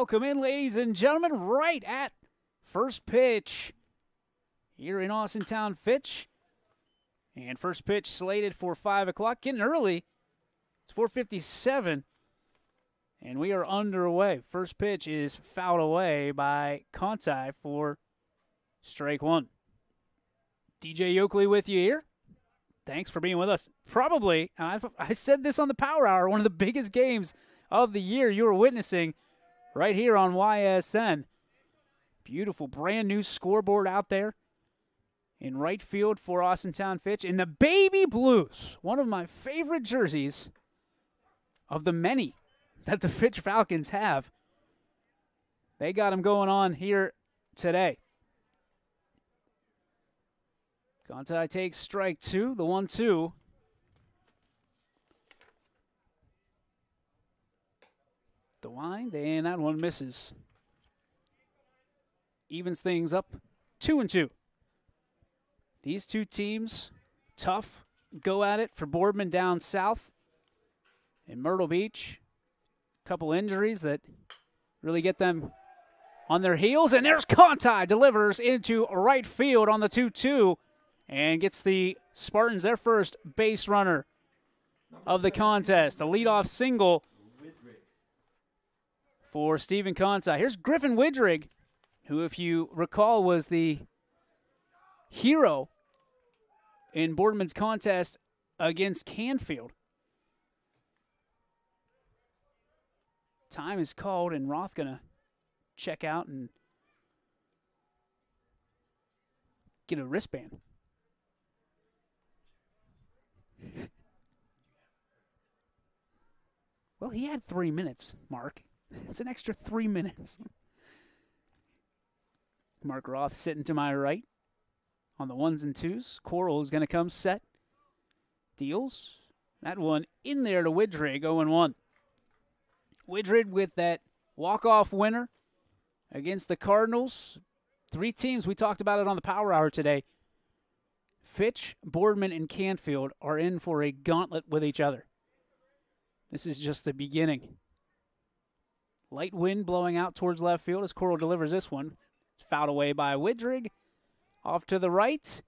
Welcome in, ladies and gentlemen, right at first pitch here in Austintown Fitch. And first pitch slated for 5 o'clock, getting early. It's 457. And we are underway. First pitch is fouled away by Conti for strike one. DJ Yokley with you here. Thanks for being with us. Probably, I've, I said this on the Power Hour, one of the biggest games of the year you are witnessing right here on YSN. Beautiful brand new scoreboard out there in right field for Austintown Fitch in the baby blues, one of my favorite jerseys of the many that the Fitch Falcons have. They got them going on here today. Conti takes strike two, the one two. The and that one misses. Evens things up two and two. These two teams, tough, go at it for Boardman down south. In Myrtle Beach, a couple injuries that really get them on their heels. And there's Conti, delivers into right field on the 2 2 and gets the Spartans their first base runner of the contest. A leadoff single for Stephen Conti. Here's Griffin Widrig, who, if you recall, was the hero in Boardman's contest against Canfield. Time is called, and Roth gonna check out and get a wristband. well, he had three minutes, Mark. It's an extra three minutes. Mark Roth sitting to my right on the ones and twos. Coral is going to come set. Deals. That one in there to Widrig, 0 1. Widrig with that walk-off winner against the Cardinals. Three teams, we talked about it on the Power Hour today. Fitch, Boardman, and Canfield are in for a gauntlet with each other. This is just the beginning. Light wind blowing out towards left field as Coral delivers this one. It's fouled away by Widrig. Off to the right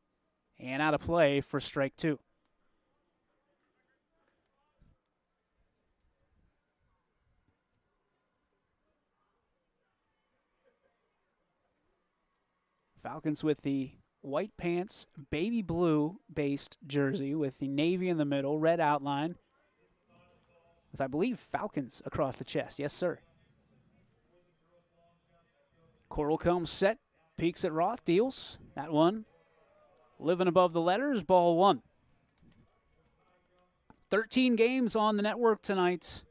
and out of play for strike two. Falcons with the white pants, baby blue based jersey with the navy in the middle, red outline, with I believe Falcons across the chest. Yes, sir. Coral comes set, peeks at Roth, deals. That one living above the letters, ball one. 13 games on the network tonight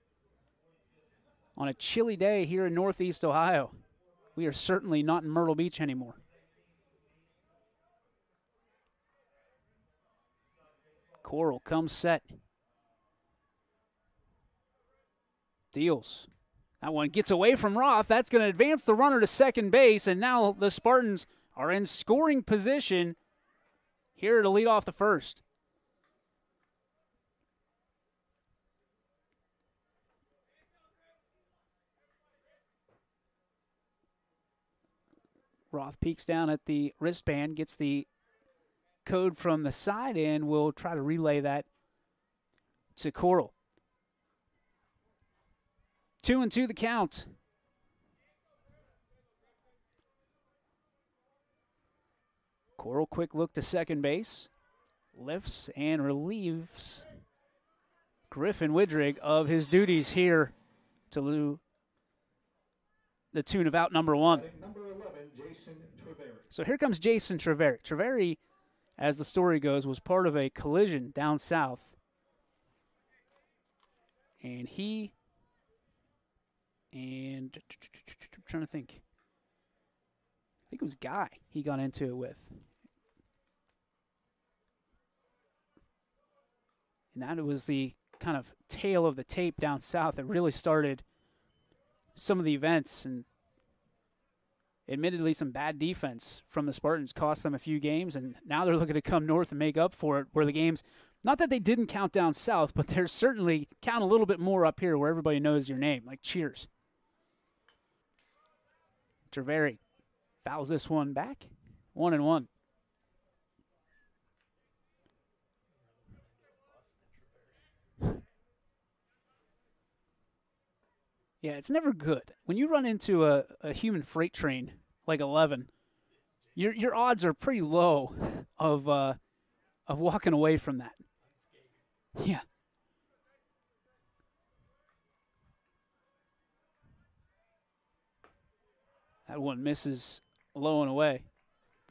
on a chilly day here in Northeast Ohio. We are certainly not in Myrtle Beach anymore. Coral comes set. Deals. That one gets away from Roth. That's going to advance the runner to second base, and now the Spartans are in scoring position here to lead off the first. Roth peeks down at the wristband, gets the code from the side, and we'll try to relay that to Coral. Two and two the count. Coral quick look to second base. Lifts and relieves Griffin Widrig of his duties here to Lou the tune of out number one. Number 11, so here comes Jason Treveri. Treveri, as the story goes, was part of a collision down south. And he and I'm trying to think. I think it was Guy he got into it with. And that was the kind of tail of the tape down south that really started some of the events and admittedly some bad defense from the Spartans cost them a few games and now they're looking to come north and make up for it where the games not that they didn't count down south but they're certainly count a little bit more up here where everybody knows your name like cheers Treveri fouls this one back. One and one. Yeah, it's never good. When you run into a, a human freight train like 11, your your odds are pretty low of uh, of walking away from that. Yeah. That one misses low and away.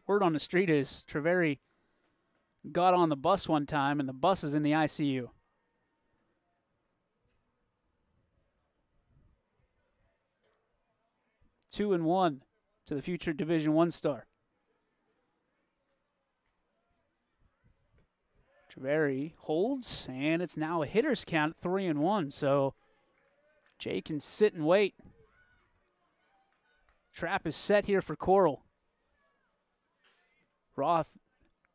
Word on the street is Treveri got on the bus one time and the bus is in the ICU. Two and one to the future Division One star. Treveri holds, and it's now a hitter's count, three and one. So Jay can sit and wait. Trap is set here for Coral. Roth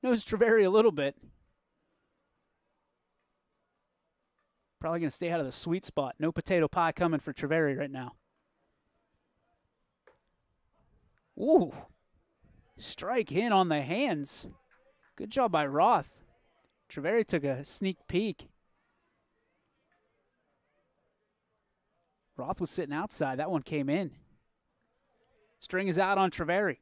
knows Treveri a little bit. Probably going to stay out of the sweet spot. No potato pie coming for Treveri right now. Ooh. Strike in on the hands. Good job by Roth. Treveri took a sneak peek. Roth was sitting outside. That one came in. String is out on Treveri.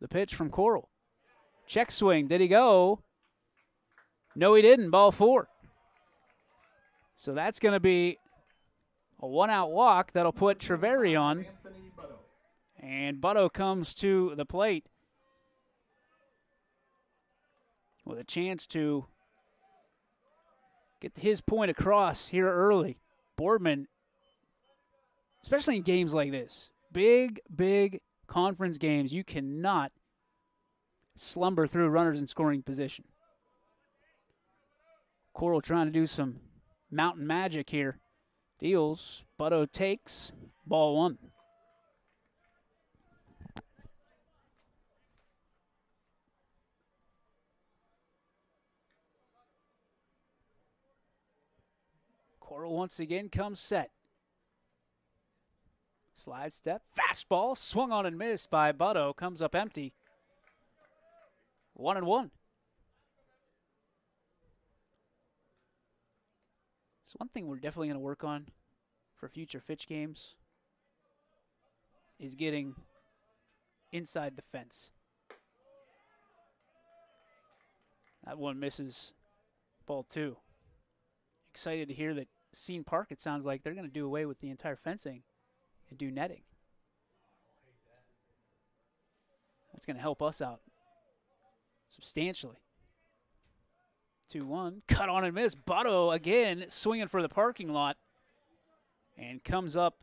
The pitch from Coral. Check swing. Did he go? No, he didn't. Ball four. So that's going to be a one out walk that'll put Treveri on. And Butto comes to the plate with a chance to get his point across here early. Boardman, especially in games like this, big, big conference games, you cannot slumber through runners in scoring position. Coral trying to do some mountain magic here. Deals. Butto takes. Ball one. Once again comes set. Slide step, fastball, swung on and missed by Butto, comes up empty. One and one. So one thing we're definitely going to work on for future Fitch games is getting inside the fence. That one misses ball two. Excited to hear that Cene Park, it sounds like they're going to do away with the entire fencing and do netting. That's going to help us out substantially. 2 1. Cut on and miss. Butto again swinging for the parking lot and comes up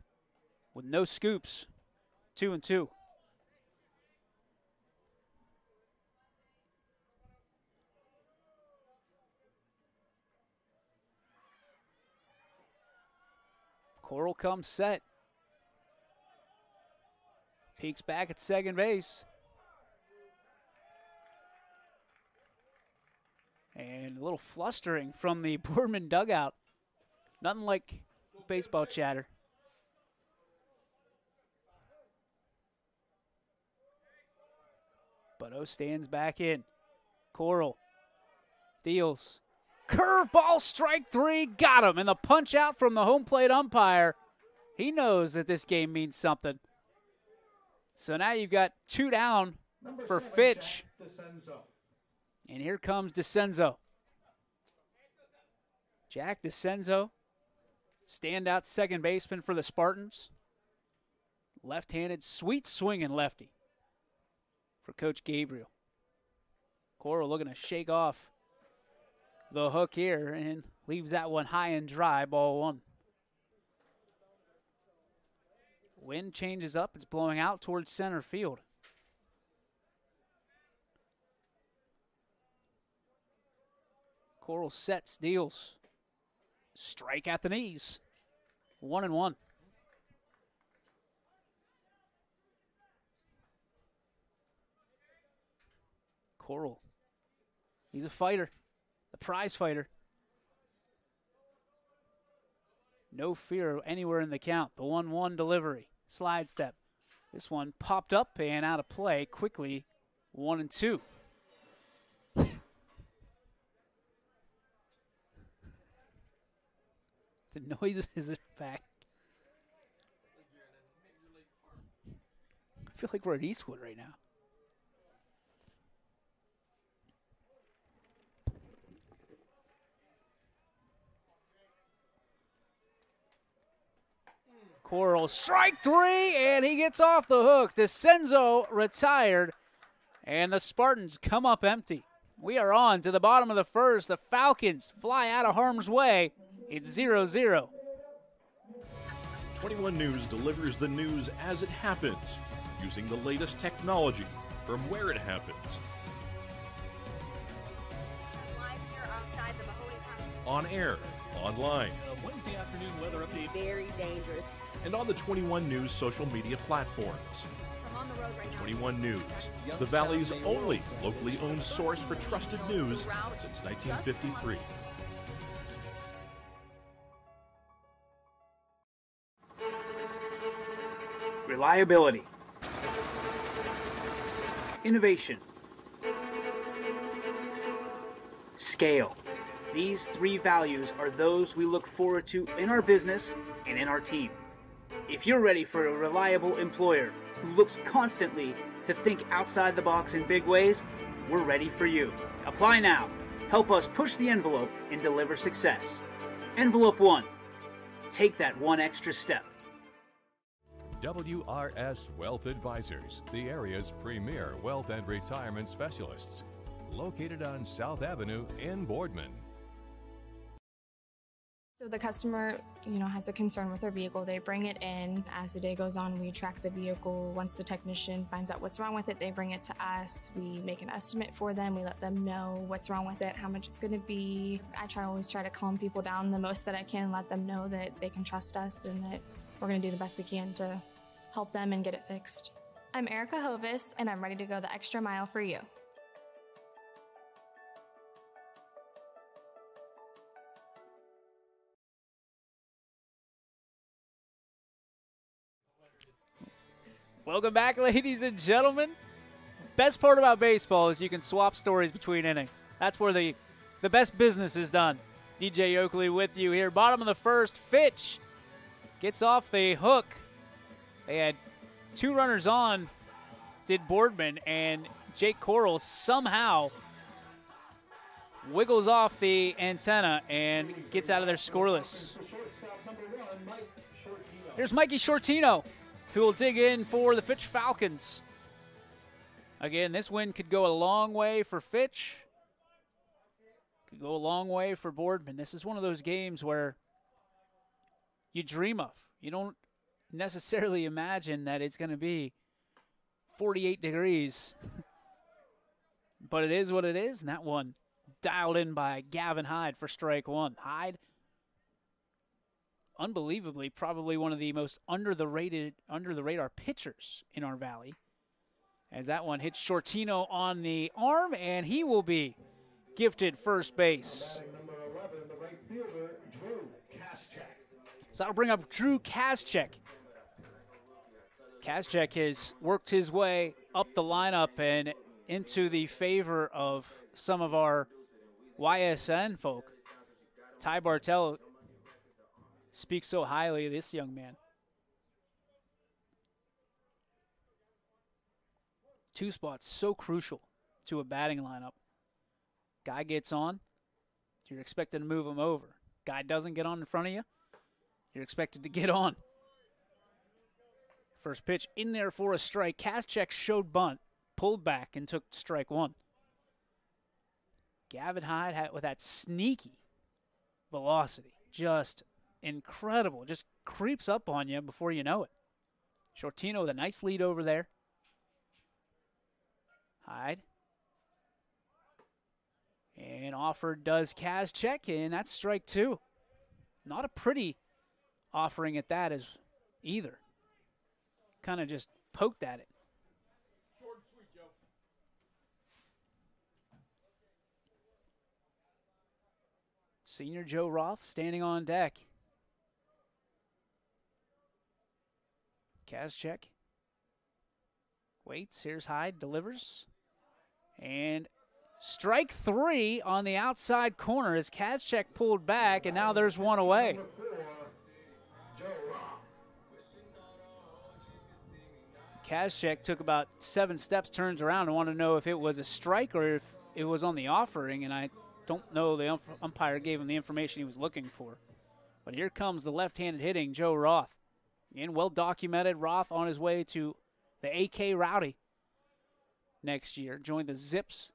with no scoops. 2 and 2. Coral comes set. Peeks back at second base. And a little flustering from the Boardman dugout. Nothing like baseball chatter. Butto stands back in. Coral deals. Curveball, strike three, got him. And the punch out from the home plate umpire. He knows that this game means something. So now you've got two down Number for Fitch. And here comes DeCenzo. Jack DeCenzo, standout second baseman for the Spartans. Left handed, sweet swinging lefty for Coach Gabriel. Coral looking to shake off the hook here and leaves that one high and dry, ball one. Wind changes up, it's blowing out towards center field. Coral sets, deals. Strike at the knees. One and one. Coral. He's a fighter, a prize fighter. No fear anywhere in the count. The 1 1 delivery. Slide step. This one popped up and out of play quickly. 1 and 2. the noises are back. I feel like we're at Eastwood right now. Coral strike three, and he gets off the hook. DeCenzo retired, and the Spartans come up empty. We are on to the bottom of the first. The Falcons fly out of harm's way. It's 0 0. 21 News delivers the news as it happens, using the latest technology from where it happens. On air, online. A Wednesday afternoon weather update. Very dangerous and on the 21 News social media platforms. I'm on the road right now. 21 News, the Valley's only locally owned source for trusted news since 1953. Reliability, innovation, scale. These three values are those we look forward to in our business and in our team. If you're ready for a reliable employer who looks constantly to think outside the box in big ways, we're ready for you. Apply now. Help us push the envelope and deliver success. Envelope 1. Take that one extra step. WRS Wealth Advisors, the area's premier wealth and retirement specialists. Located on South Avenue in Boardman. So the customer, you know, has a concern with their vehicle. They bring it in. As the day goes on, we track the vehicle. Once the technician finds out what's wrong with it, they bring it to us. We make an estimate for them. We let them know what's wrong with it, how much it's going to be. I try always try to calm people down the most that I can, let them know that they can trust us and that we're going to do the best we can to help them and get it fixed. I'm Erica Hovis, and I'm ready to go the extra mile for you. Welcome back, ladies and gentlemen. Best part about baseball is you can swap stories between innings. That's where the the best business is done. DJ Oakley with you here. Bottom of the first, Fitch gets off the hook. They had two runners on, did Boardman, and Jake Coral somehow wiggles off the antenna and gets out of there scoreless. Here's Mikey Shortino who will dig in for the Fitch Falcons. Again, this win could go a long way for Fitch. Could go a long way for Boardman. This is one of those games where you dream of. You don't necessarily imagine that it's going to be 48 degrees. but it is what it is, and that one dialed in by Gavin Hyde for strike one. Hyde unbelievably probably one of the most under the rated under the radar pitchers in our valley. As that one hits Shortino on the arm, and he will be gifted first base. So that'll bring up Drew Kaschek. Kaschek has worked his way up the lineup and into the favor of some of our YSN folk. Ty Bartel speaks so highly of this young man. Two spots so crucial to a batting lineup. Guy gets on, you're expected to move him over. Guy doesn't get on in front of you, you're expected to get on. First pitch in there for a strike. Kaschek showed bunt, pulled back, and took strike one. Gavin Hyde had with that sneaky velocity, just incredible. Just creeps up on you before you know it. Shortino with a nice lead over there. Hyde. And offer does Kaschek, and that's strike two. Not a pretty offering at that as either. Kind of just poked at it. Senior Joe Roth standing on deck. Kaschek waits. Here's Hyde, delivers. And strike three on the outside corner as Kaschek pulled back, and now there's one away. Kaschek took about seven steps, turns around, and wanted to know if it was a strike or if it was on the offering, and I don't know the umpire gave him the information he was looking for. But here comes the left-handed hitting Joe Roth. And well documented, Roth on his way to the AK Rowdy next year. Join the Zips.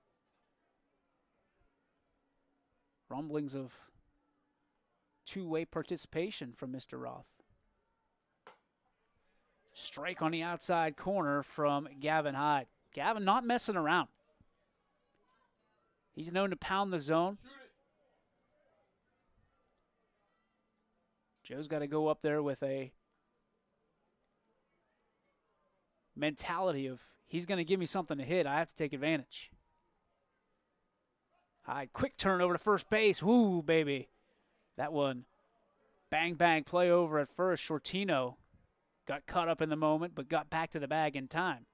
Rumblings of two-way participation from Mr. Roth. Strike on the outside corner from Gavin Hyde. Gavin not messing around. He's known to pound the zone. Joe's got to go up there with a mentality of he's going to give me something to hit. I have to take advantage. Hyde, quick turn over to first base. Woo, baby. That one. Bang, bang, play over at first. Shortino got caught up in the moment, but got back to the bag in time.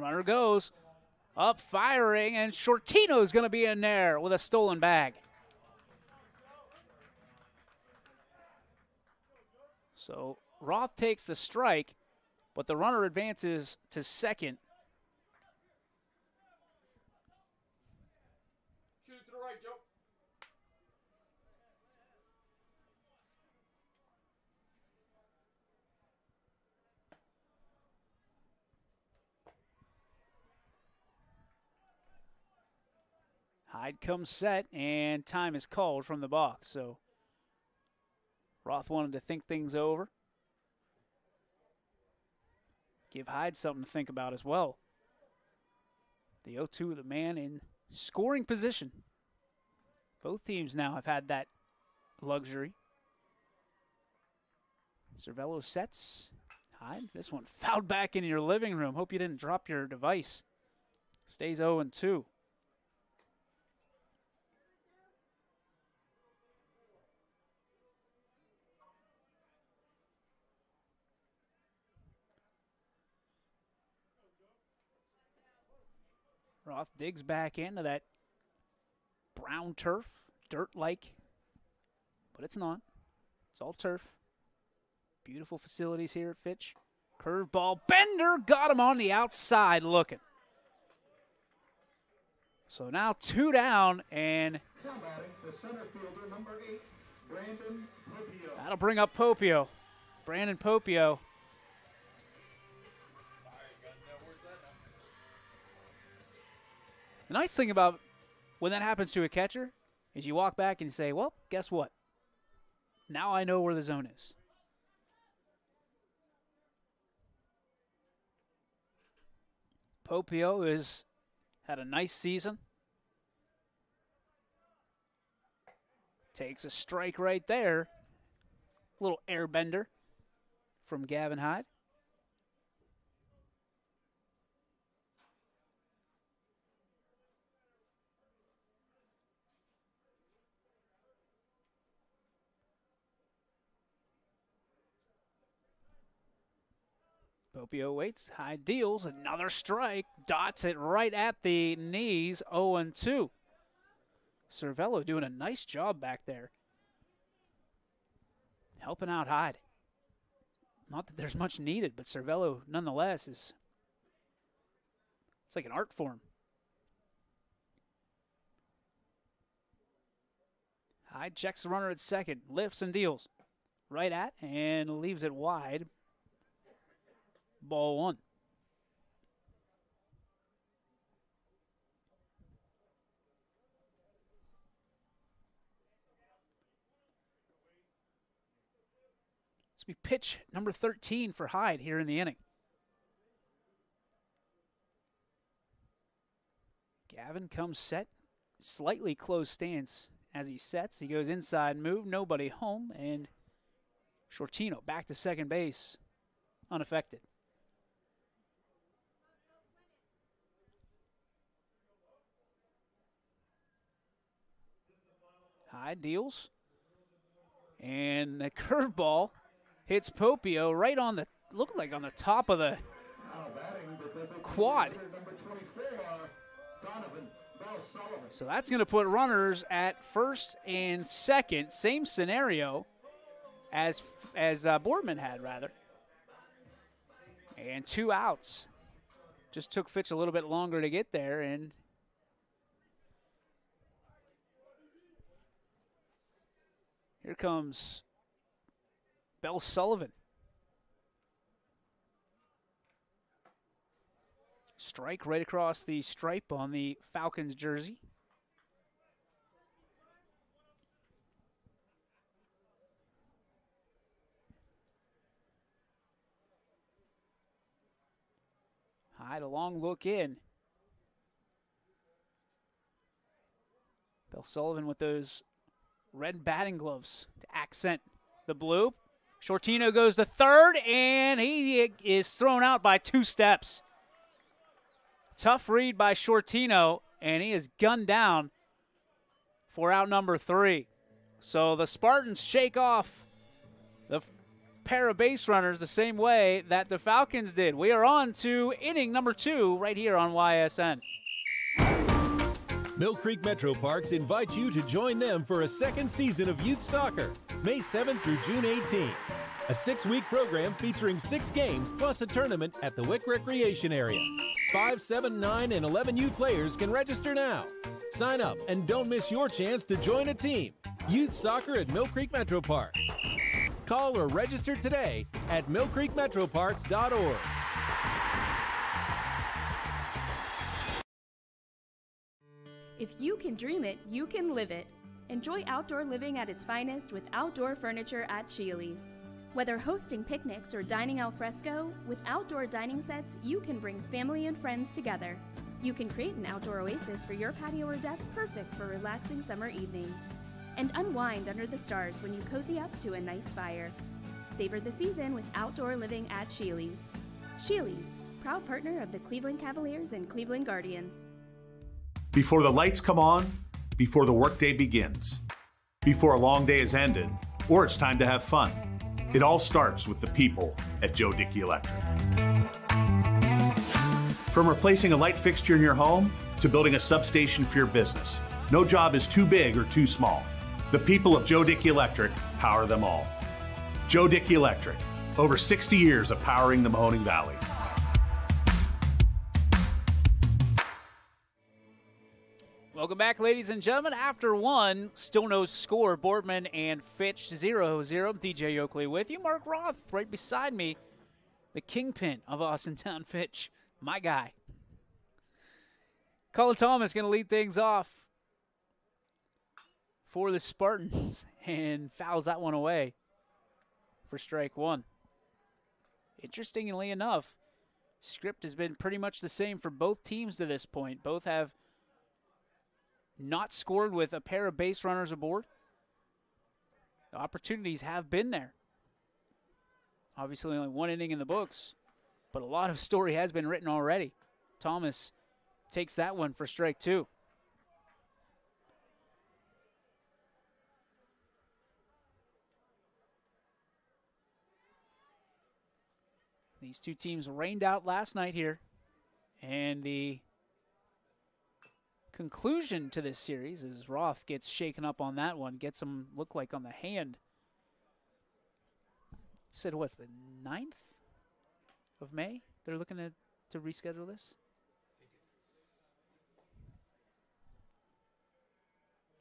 Runner goes up firing, and Shortino's going to be in there with a stolen bag. So Roth takes the strike, but the runner advances to second. Shoot it to the right, Joe. Hyde comes set, and time is called from the box. So Roth wanted to think things over. Give Hyde something to think about as well. The 0 2 of the man in scoring position. Both teams now have had that luxury. Cervello sets. Hyde, this one fouled back in your living room. Hope you didn't drop your device. Stays 0 2. Digs back into that brown turf, dirt like, but it's not. It's all turf. Beautiful facilities here at Fitch. Curveball. Bender got him on the outside looking. So now two down, and that'll bring up Popio. Brandon Popio. The nice thing about when that happens to a catcher is you walk back and you say, well, guess what? Now I know where the zone is. Popio has had a nice season. Takes a strike right there. Little airbender from Gavin Hyde. Popio waits, Hyde deals, another strike, dots it right at the knees, 0 2. Cervello doing a nice job back there. Helping out Hyde. Not that there's much needed, but Cervello nonetheless is. It's like an art form. Hyde checks the runner at second, lifts and deals. Right at and leaves it wide. Ball one. This will be pitch number 13 for Hyde here in the inning. Gavin comes set, slightly closed stance as he sets. He goes inside move, nobody home, and Shortino back to second base, unaffected. Hyde deals. And the curveball hits Popio right on the looked like on the top of the quad. So that's going to put runners at first and second. Same scenario as as uh, Boardman had, rather. And two outs. Just took Fitch a little bit longer to get there, and here comes Bell Sullivan. Strike right across the stripe on the Falcons jersey. Hyde a long look in. Bell Sullivan with those red batting gloves to accent the blue. Shortino goes to third, and he is thrown out by two steps. Tough read by Shortino, and he is gunned down for out number three. So the Spartans shake off the pair of base runners the same way that the Falcons did. We are on to inning number two right here on YSN. Mill Creek Metro Parks invite you to join them for a second season of youth soccer, May 7th through June 18th. A six week program featuring six games plus a tournament at the Wick Recreation Area. 5, 7, 9, and 11U players can register now. Sign up and don't miss your chance to join a team. Youth Soccer at Mill Creek Metro Parks. Call or register today at millcreekmetroparks.org. If you can dream it, you can live it. Enjoy outdoor living at its finest with outdoor furniture at Shealy's. Whether hosting picnics or dining al fresco, with outdoor dining sets, you can bring family and friends together. You can create an outdoor oasis for your patio or deck perfect for relaxing summer evenings. And unwind under the stars when you cozy up to a nice fire. Savor the season with outdoor living at Shealy's. Shealy's, proud partner of the Cleveland Cavaliers and Cleveland Guardians. Before the lights come on, before the workday begins, before a long day is ended, or it's time to have fun. It all starts with the people at Joe Dickey Electric. From replacing a light fixture in your home to building a substation for your business, no job is too big or too small. The people of Joe Dickey Electric power them all. Joe Dickey Electric, over 60 years of powering the Mahoning Valley. Welcome back, ladies and gentlemen. After one, still no score. Boardman and Fitch 0 0. DJ Oakley with you. Mark Roth right beside me. The kingpin of Austintown Fitch. My guy. Colin Thomas going to lead things off for the Spartans and fouls that one away for strike one. Interestingly enough, script has been pretty much the same for both teams to this point. Both have not scored with a pair of base runners aboard. The opportunities have been there. Obviously, only one inning in the books, but a lot of story has been written already. Thomas takes that one for strike two. These two teams rained out last night here, and the conclusion to this series as Roth gets shaken up on that one, gets him look like on the hand. Said what's the 9th of May? They're looking to, to reschedule this?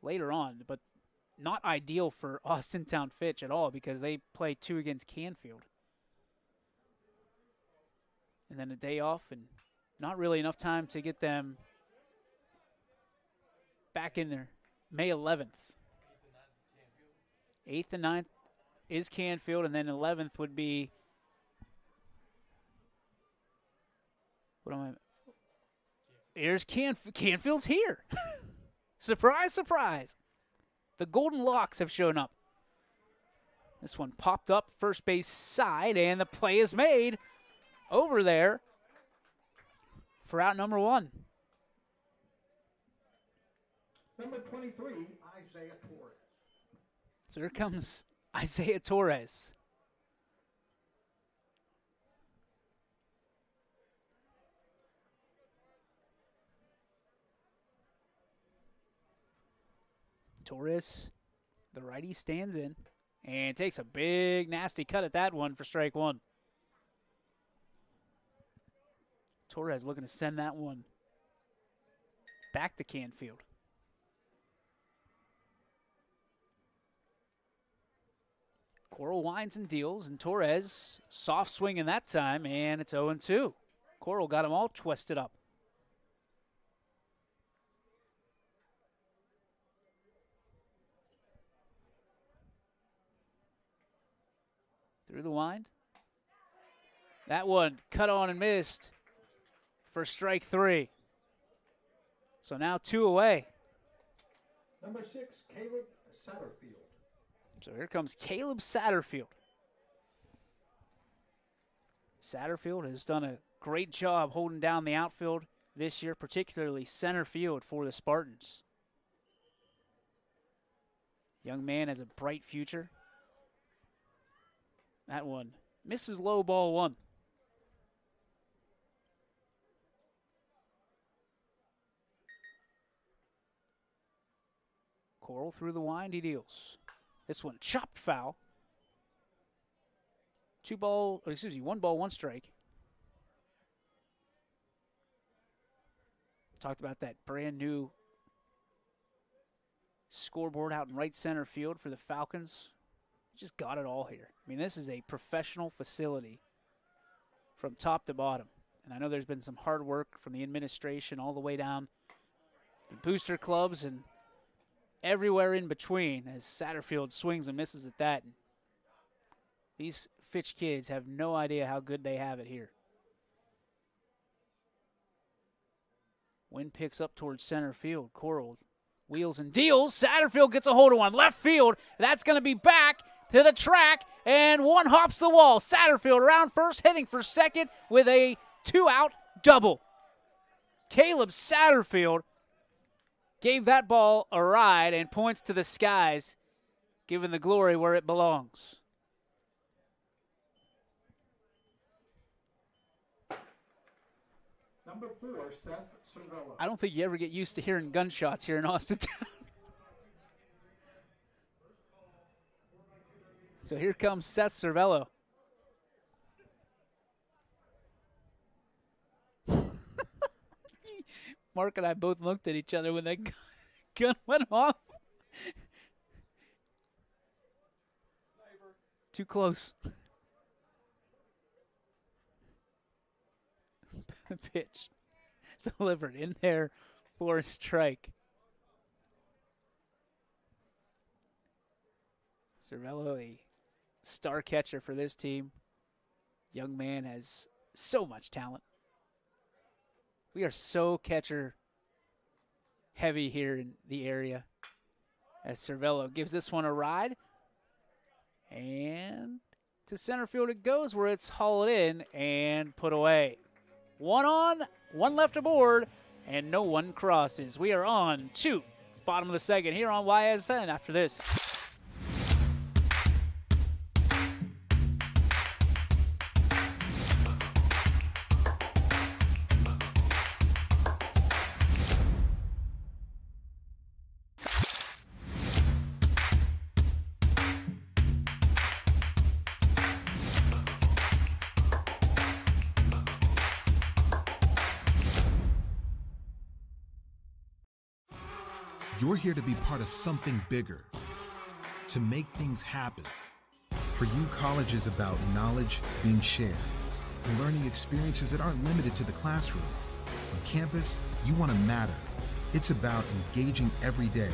Later on, but not ideal for Austintown Fitch at all because they play two against Canfield. And then a day off and not really enough time to get them back in there. May 11th. 8th and 9th is Canfield, and then 11th would be. What am I? Here's Canf- Canfield's here. surprise, surprise. The Golden Locks have shown up. This one popped up first base side, and the play is made over there for out number one. Number 23, Isaiah Torres. So here comes Isaiah Torres. Torres, the righty, stands in and takes a big, nasty cut at that one for strike one. Torres looking to send that one back to Canfield. Coral winds and deals, and Torres soft swinging that time, and it's 0 2. Coral got them all twisted up. Through the wind. That one cut on and missed for strike three. So now two away. Number six, Caleb Satterfield. So here comes Caleb Satterfield. Satterfield has done a great job holding down the outfield this year, particularly center field for the Spartans. Young man has a bright future. That one misses low ball one. Coral through the wind, he deals. This one chopped foul. Two ball, or excuse me, one ball, one strike. Talked about that brand new scoreboard out in right center field for the Falcons. Just got it all here. I mean, this is a professional facility from top to bottom. And I know there's been some hard work from the administration all the way down the booster clubs and everywhere in between as Satterfield swings and misses at that. These Fitch kids have no idea how good they have it here. Wind picks up towards center field. Coral wheels and deals. Satterfield gets a hold of one. Left field. That's going to be back to the track. And one hops the wall. Satterfield around first, hitting for second with a two out double. Caleb Satterfield gave that ball a ride and points to the skies, giving the glory where it belongs. Number four, Seth Cervello. I don't think you ever get used to hearing gunshots here in Austintown. so here comes Seth Cervello. Mark and I both looked at each other when that gun went off. Too close. pitch delivered in there for a strike. Cervello, a star catcher for this team. Young man has so much talent. We are so catcher heavy here in the area. As Cervello gives this one a ride. And to center field it goes where it's hauled in and put away. One on, one left aboard, and no one crosses. We are on to bottom of the second here on YSN after this. Here to be part of something bigger, to make things happen. For you, college is about knowledge being shared and learning experiences that aren't limited to the classroom. On campus, you want to matter. It's about engaging every day,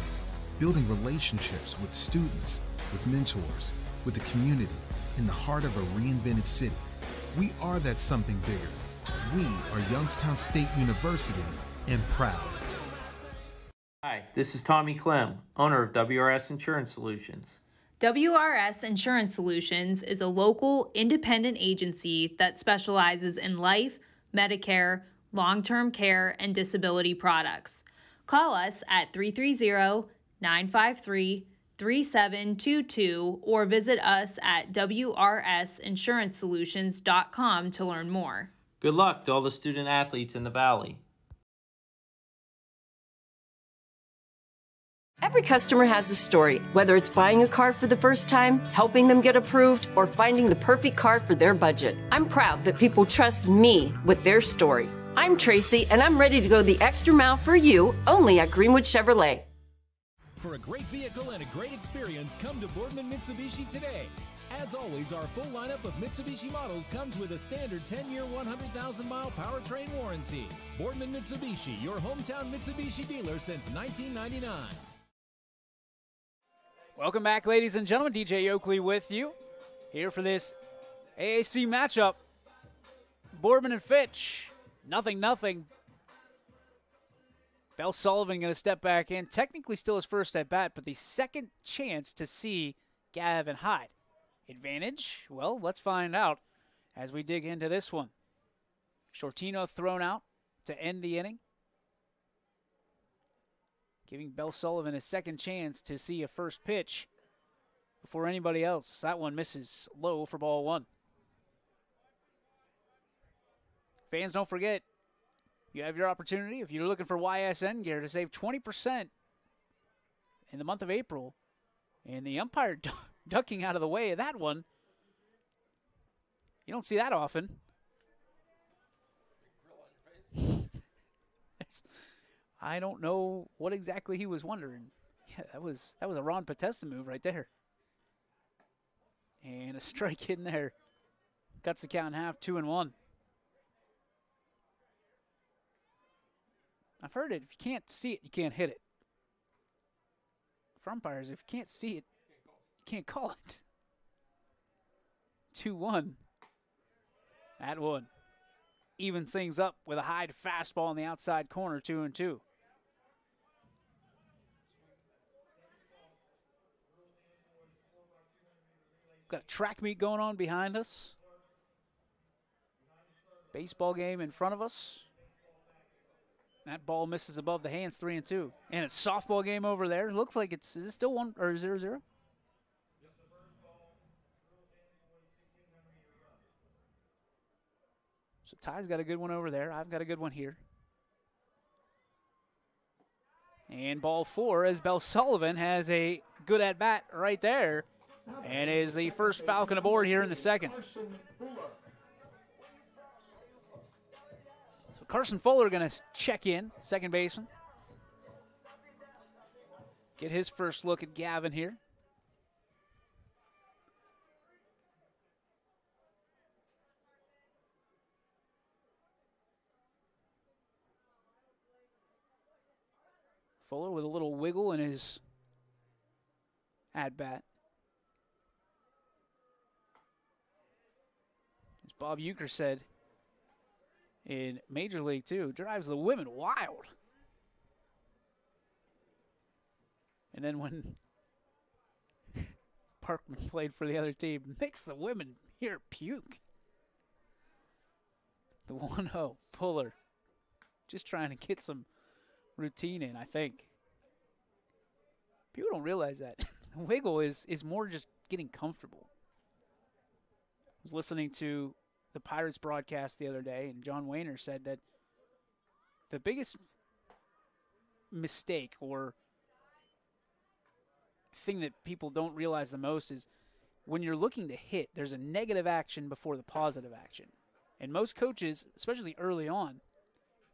building relationships with students, with mentors, with the community in the heart of a reinvented city. We are that something bigger. We are Youngstown State University and proud. Hi, this is Tommy Clem, owner of WRS Insurance Solutions. WRS Insurance Solutions is a local independent agency that specializes in life, Medicare, long term care, and disability products. Call us at 330 953 3722 or visit us at WRSInsuranceSolutions.com to learn more. Good luck to all the student athletes in the Valley. Every customer has a story, whether it's buying a car for the first time, helping them get approved, or finding the perfect car for their budget. I'm proud that people trust me with their story. I'm Tracy, and I'm ready to go the extra mile for you only at Greenwood Chevrolet. For a great vehicle and a great experience, come to Boardman Mitsubishi today. As always, our full lineup of Mitsubishi models comes with a standard 10 year, 100,000 mile powertrain warranty. Boardman Mitsubishi, your hometown Mitsubishi dealer since 1999. Welcome back, ladies and gentlemen. DJ Oakley with you here for this AAC matchup. Boardman and Fitch, nothing, nothing. Bell Sullivan going to step back in. Technically, still his first at bat, but the second chance to see Gavin Hyde. Advantage? Well, let's find out as we dig into this one. Shortino thrown out to end the inning giving Bell Sullivan a second chance to see a first pitch before anybody else. That one misses low for ball one. Fans, don't forget, you have your opportunity. If you're looking for YSN gear to save 20% in the month of April, and the umpire ducking out of the way of that one, you don't see that often. I don't know what exactly he was wondering. Yeah, that was that was a Ron Potesta move right there. And a strike in there. Cuts the count in half, two and one. I've heard it. If you can't see it, you can't hit it. For umpires, if you can't see it, you can't call it. 2 1. That one evens things up with a high fastball in the outside corner, 2 and 2. Got a track meet going on behind us. Baseball game in front of us. That ball misses above the hands, three and two. And it's softball game over there. Looks like it's is it still one or zero zero? So Ty's got a good one over there. I've got a good one here. And ball four as Bell Sullivan has a good at bat right there and is the first Falcon aboard here in the second. So Carson Fuller going to check in, second baseman. Get his first look at Gavin here. Fuller with a little wiggle in his at bat. Bob Uecker said in Major League Two, drives the women wild. And then when Parkman played for the other team, makes the women here puke. The 1 0 Puller. Just trying to get some routine in, I think. People don't realize that. Wiggle is, is more just getting comfortable. I was listening to the Pirates broadcast the other day, and John Wehner said that the biggest mistake or thing that people don't realize the most is when you're looking to hit, there's a negative action before the positive action. And most coaches, especially early on,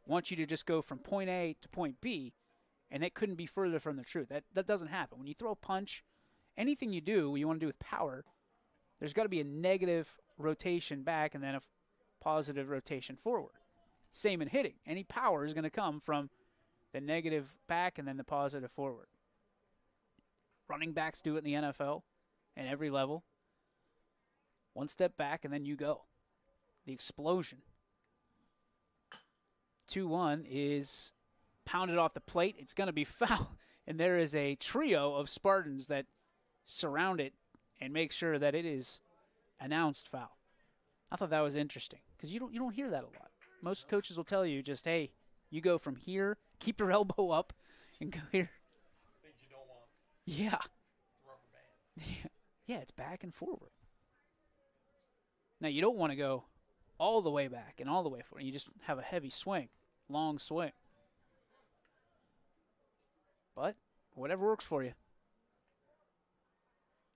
want you to just go from point A to point B, and it couldn't be further from the truth. That that doesn't happen. When you throw a punch, anything you do, you want to do with power, there's got to be a negative rotation back and then a positive rotation forward. Same in hitting. Any power is going to come from the negative back and then the positive forward. Running backs do it in the NFL at every level. One step back and then you go. The explosion. 2 1 is pounded off the plate. It's going to be foul. And there is a trio of Spartans that surround it and make sure that it is announced foul. I thought that was interesting because you don't you don't hear that a lot. Most coaches will tell you just, hey, you go from here, keep your elbow up, and go here. Yeah. Yeah, yeah, it's back and forward. Now you don't want to go all the way back and all the way forward. You just have a heavy swing, long swing. But whatever works for you.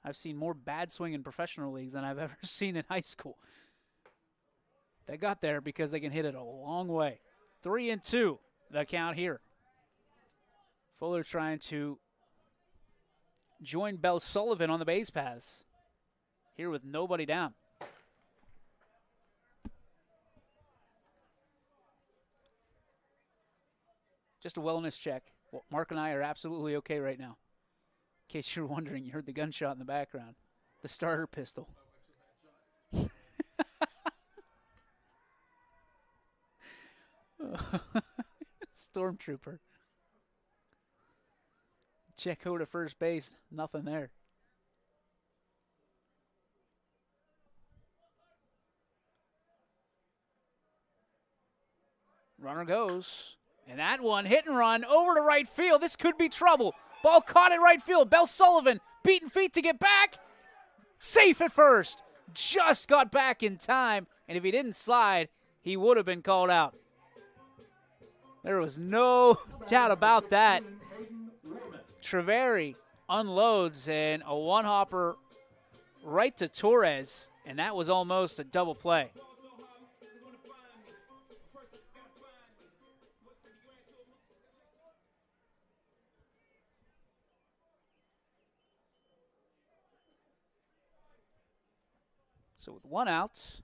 I've seen more bad swing in professional leagues than I've ever seen in high school. They got there because they can hit it a long way. Three and two, the count here. Fuller trying to join Bell Sullivan on the base paths. Here with nobody down. Just a wellness check. Mark and I are absolutely okay right now. In case you're wondering, you heard the gunshot in the background. The starter pistol. Stormtrooper. Check over to first base. Nothing there. Runner goes. And that one, hit and run, over to right field. This could be trouble. Ball caught in right field. Bell Sullivan beating feet to get back. Safe at first. Just got back in time. And if he didn't slide, he would have been called out. There was no doubt about that. Treveri unloads and a one hopper right to Torres, and that was almost a double play. So with one out,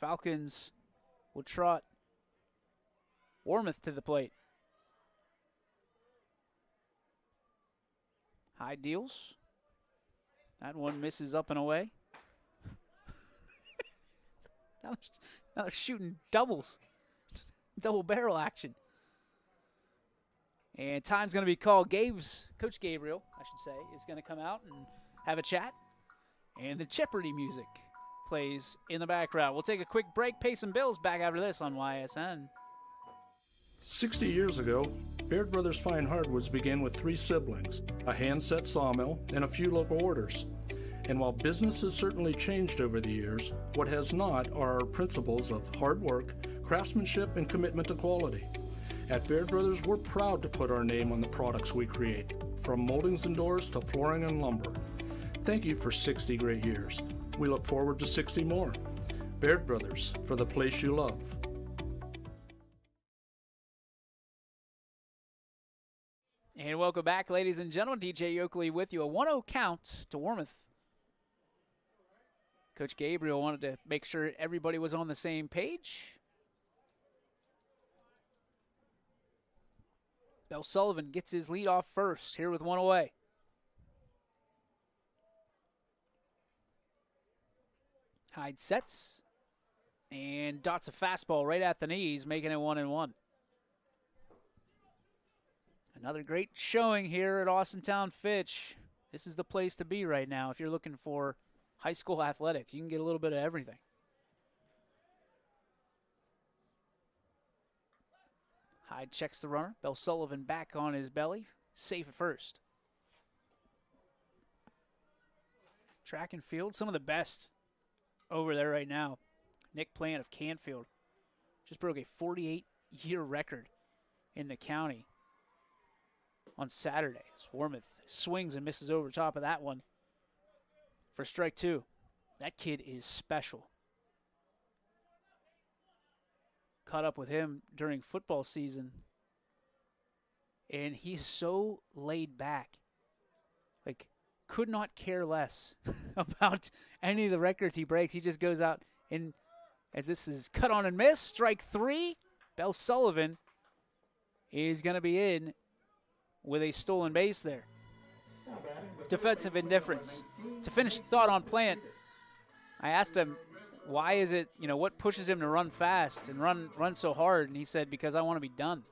Falcons will trot Warmoth to the plate. Hyde deals. That one misses up and away. now, they're, now they're shooting doubles, double barrel action. And time's going to be called. Gabe's, Coach Gabriel, I should say, is going to come out and have a chat. And the Jeopardy music plays in the background. We'll take a quick break, pay some bills. Back after this on YSN. 60 years ago, Baird Brothers Fine Hardwoods began with three siblings, a hand-set sawmill, and a few local orders. And while business has certainly changed over the years, what has not are our principles of hard work, craftsmanship, and commitment to quality. At Baird Brothers, we're proud to put our name on the products we create, from moldings and doors to flooring and lumber. Thank you for 60 great years. We look forward to 60 more. Baird Brothers, for the place you love. And welcome back, ladies and gentlemen. DJ Yokley with you. A 1 0 count to Warmoth. Coach Gabriel wanted to make sure everybody was on the same page. Bell Sullivan gets his lead off first here with one away. Hyde sets and dots a fastball right at the knees, making it one and one. Another great showing here at Austintown Fitch. This is the place to be right now if you're looking for high school athletics. You can get a little bit of everything. Hyde checks the runner. Bell Sullivan back on his belly. Safe at first. Track and field, some of the best over there right now. Nick Plant of Canfield just broke a 48 year record in the county on Saturday. Warmoth swings and misses over top of that one for strike two. That kid is special. Caught up with him during football season, and he's so laid back. Could not care less about any of the records he breaks. He just goes out and, as this is cut on and miss, strike three. Bell Sullivan is going to be in with a stolen base there. Defensive indifference. To finish the thought on Plant, I asked him why is it, you know, what pushes him to run fast and run run so hard? And he said, because I want to be done.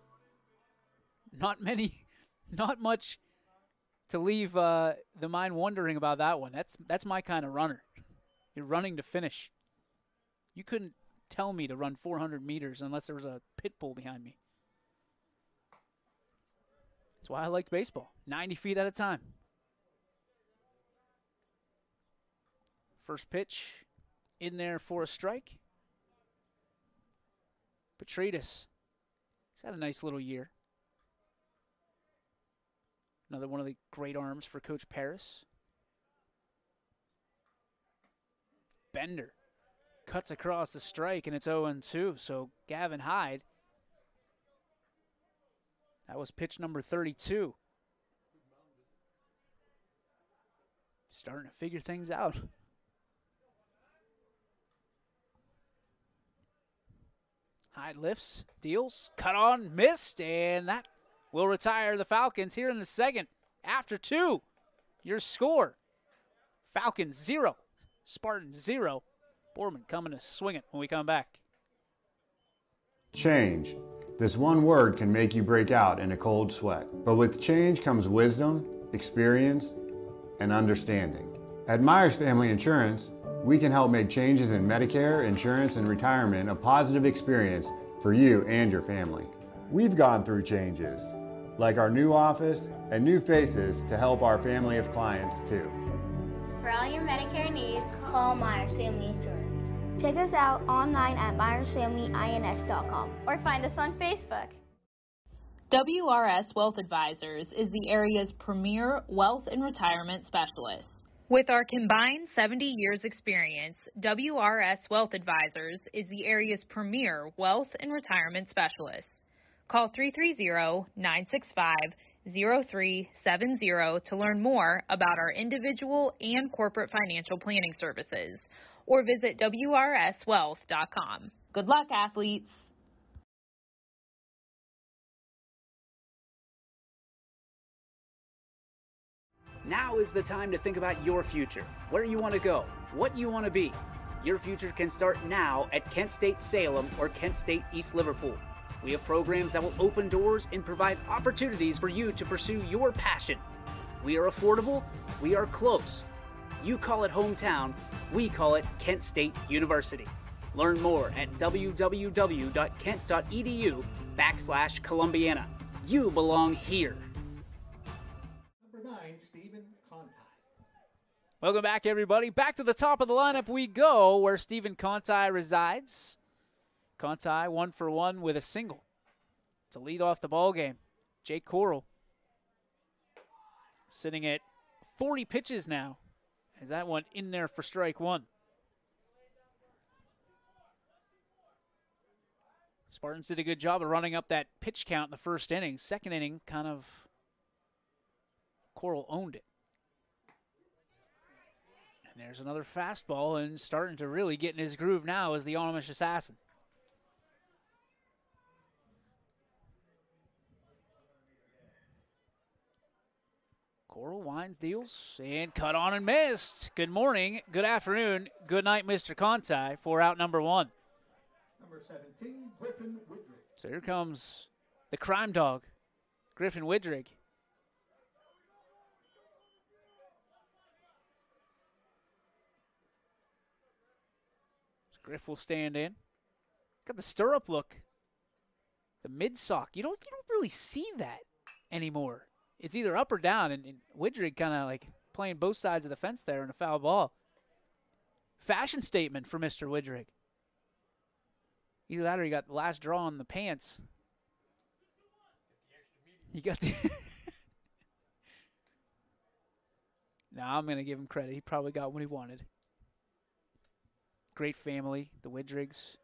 Not many, not much to leave uh, the mind wondering about that one. That's that's my kind of runner. You're running to finish. You couldn't tell me to run 400 meters unless there was a pit bull behind me. That's why I liked baseball. 90 feet at a time. First pitch in there for a strike. Petridis. He's had a nice little year. Another one of the great arms for Coach Paris. Bender cuts across the strike, and it's 0 2. So Gavin Hyde. That was pitch number 32. Starting to figure things out. Hyde lifts, deals, cut on, missed, and that will retire the Falcons here in the second. After two, your score Falcons zero, Spartans zero. Boardman coming to swing it when we come back. Change. This one word can make you break out in a cold sweat. But with change comes wisdom, experience, and understanding. At Myers Family Insurance, we can help make changes in Medicare, insurance, and retirement a positive experience for you and your family. We've gone through changes, like our new office and new faces to help our family of clients too. For all your Medicare needs, call Myers Family Insurance. Check us out online at myersfamilyins.com or find us on Facebook. WRS Wealth Advisors is the area's premier wealth and retirement specialist. With our combined 70 years experience, WRS Wealth Advisors is the area's premier wealth and retirement specialist. Call 330-965-0370 to learn more about our individual and corporate financial planning services or visit wrswealth.com. Good luck, athletes! Now is the time to think about your future, where you want to go, what you want to be. Your future can start now at Kent State Salem or Kent State East Liverpool. We have programs that will open doors and provide opportunities for you to pursue your passion. We are affordable, we are close. You call it hometown, we call it Kent State University. Learn more at www.kent.edu backslash Columbiana. You belong here. Number nine, Stephen Conti. Welcome back, everybody. Back to the top of the lineup we go, where Stephen Conti resides. Conti one for one with a single to lead off the ball game. Jake Coral sitting at 40 pitches now. Is that one in there for strike one? Spartans did a good job of running up that pitch count in the first inning. Second inning, kind of Coral owned it. And there's another fastball and starting to really get in his groove now as the Amish Assassin. Coral Wines deals, and cut on and missed. Good morning, good afternoon, good night, Mr. Conti for out number one. Number 17, Griffin Widrig. So here comes the crime dog, Griffin Widrig. Griff will stand in. Got the stirrup look. The mid sock. You don't you don't really see that anymore. It's either up or down, and, and Widrig kind of like playing both sides of the fence there in a foul ball. Fashion statement for Mr. Widrig. Either that or he got the last draw on the pants. He got the. now I'm going to give him credit. He probably got what he wanted. Great family, the Widrigs.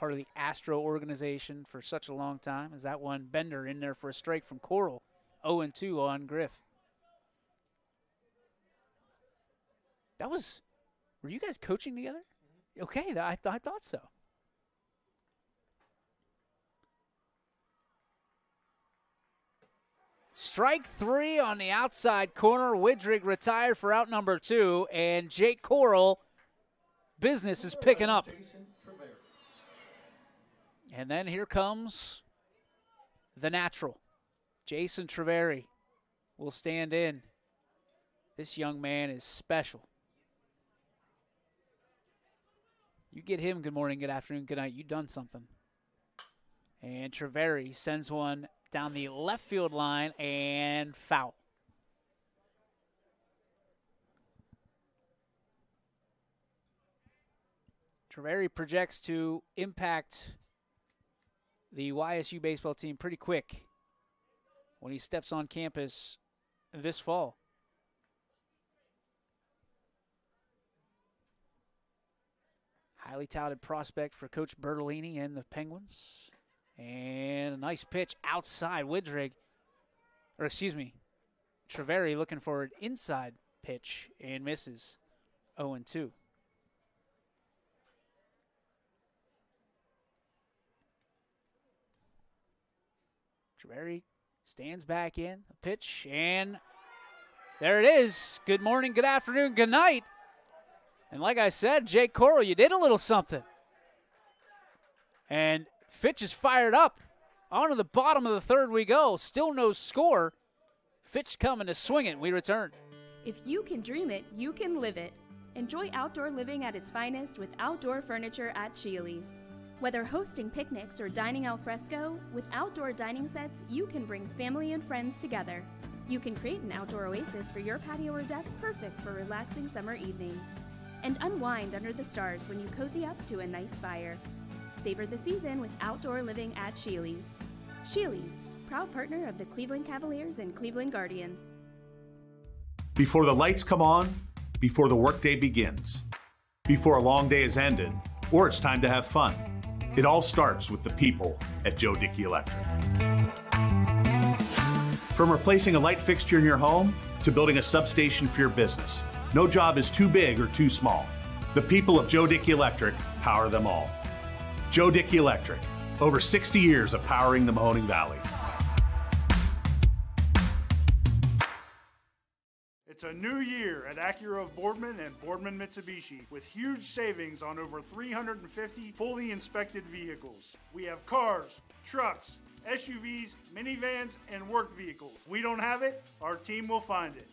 Part of the Astro organization for such a long time. Is that one Bender in there for a strike from Coral? 0 2 on Griff. That was. Were you guys coaching together? Mm-hmm. Okay, I, th- I thought so. Strike three on the outside corner. Widrig retired for out number two, and Jake Coral business is picking up. And then here comes the natural. Jason Treveri will stand in. This young man is special. You get him good morning, good afternoon, good night. You done something. And Treveri sends one down the left field line and foul. Treveri projects to impact the YSU baseball team pretty quick when he steps on campus this fall. Highly touted prospect for Coach Bertolini and the Penguins. And a nice pitch outside. Widrig, or excuse me, Treveri looking for an inside pitch and misses 0 2. Treveri stands back in, a pitch, and there it is. Good morning, good afternoon, good night. And like I said, Jake Coral, you did a little something. And Fitch is fired up. On to the bottom of the third we go. Still no score. Fitch coming to swing it. We return. If you can dream it, you can live it. Enjoy outdoor living at its finest with outdoor furniture at Sheely's. Whether hosting picnics or dining al fresco, with outdoor dining sets, you can bring family and friends together. You can create an outdoor oasis for your patio or deck perfect for relaxing summer evenings. And unwind under the stars when you cozy up to a nice fire. Savor the season with outdoor living at Sheely's. Sheely's, proud partner of the Cleveland Cavaliers and Cleveland Guardians. Before the lights come on, before the workday begins, before a long day is ended, or it's time to have fun. It all starts with the people at Joe Dickey Electric. From replacing a light fixture in your home to building a substation for your business, no job is too big or too small. The people of Joe Dickey Electric power them all. Joe Dickey Electric, over 60 years of powering the Mahoning Valley. It's a new year at Acura of Boardman and Boardman Mitsubishi with huge savings on over 350 fully inspected vehicles. We have cars, trucks, SUVs, minivans, and work vehicles. We don't have it, our team will find it.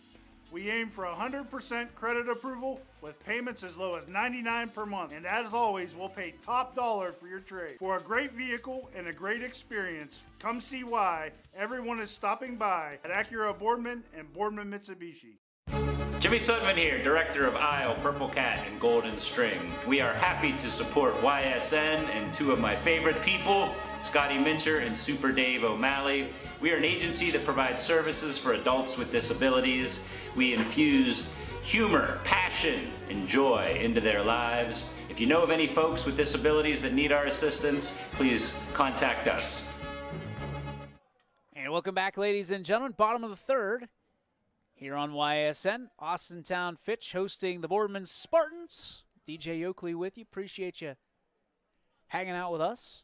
We aim for 100% credit approval with payments as low as 99 per month. And as always, we'll pay top dollar for your trade. For a great vehicle and a great experience, come see why everyone is stopping by at Acura of Boardman and Boardman Mitsubishi. Jimmy Sudman here, director of Isle, Purple Cat, and Golden String. We are happy to support YSN and two of my favorite people, Scotty Mincher and Super Dave O'Malley. We are an agency that provides services for adults with disabilities. We infuse humor, passion, and joy into their lives. If you know of any folks with disabilities that need our assistance, please contact us. And welcome back, ladies and gentlemen. Bottom of the third here on YSN. Austintown Fitch hosting the Boardman Spartans. DJ Oakley with you. Appreciate you hanging out with us.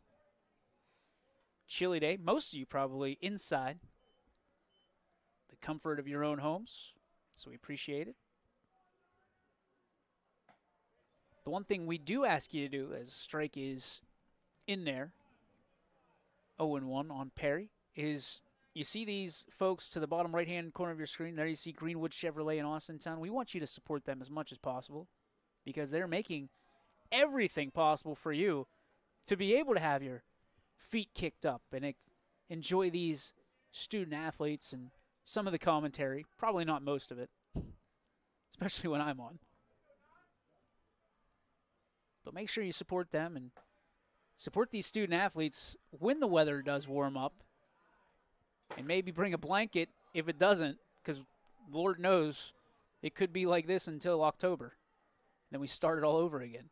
Chilly day. Most of you probably inside the comfort of your own homes. So we appreciate it. The one thing we do ask you to do as strike is in there 0 1 on Perry is you see these folks to the bottom right hand corner of your screen. There you see Greenwood Chevrolet in Austintown. We want you to support them as much as possible because they're making everything possible for you to be able to have your feet kicked up and enjoy these student athletes and some of the commentary. Probably not most of it, especially when I'm on. But make sure you support them and support these student athletes when the weather does warm up and maybe bring a blanket if it doesn't, because Lord knows it could be like this until October. Then we start it all over again.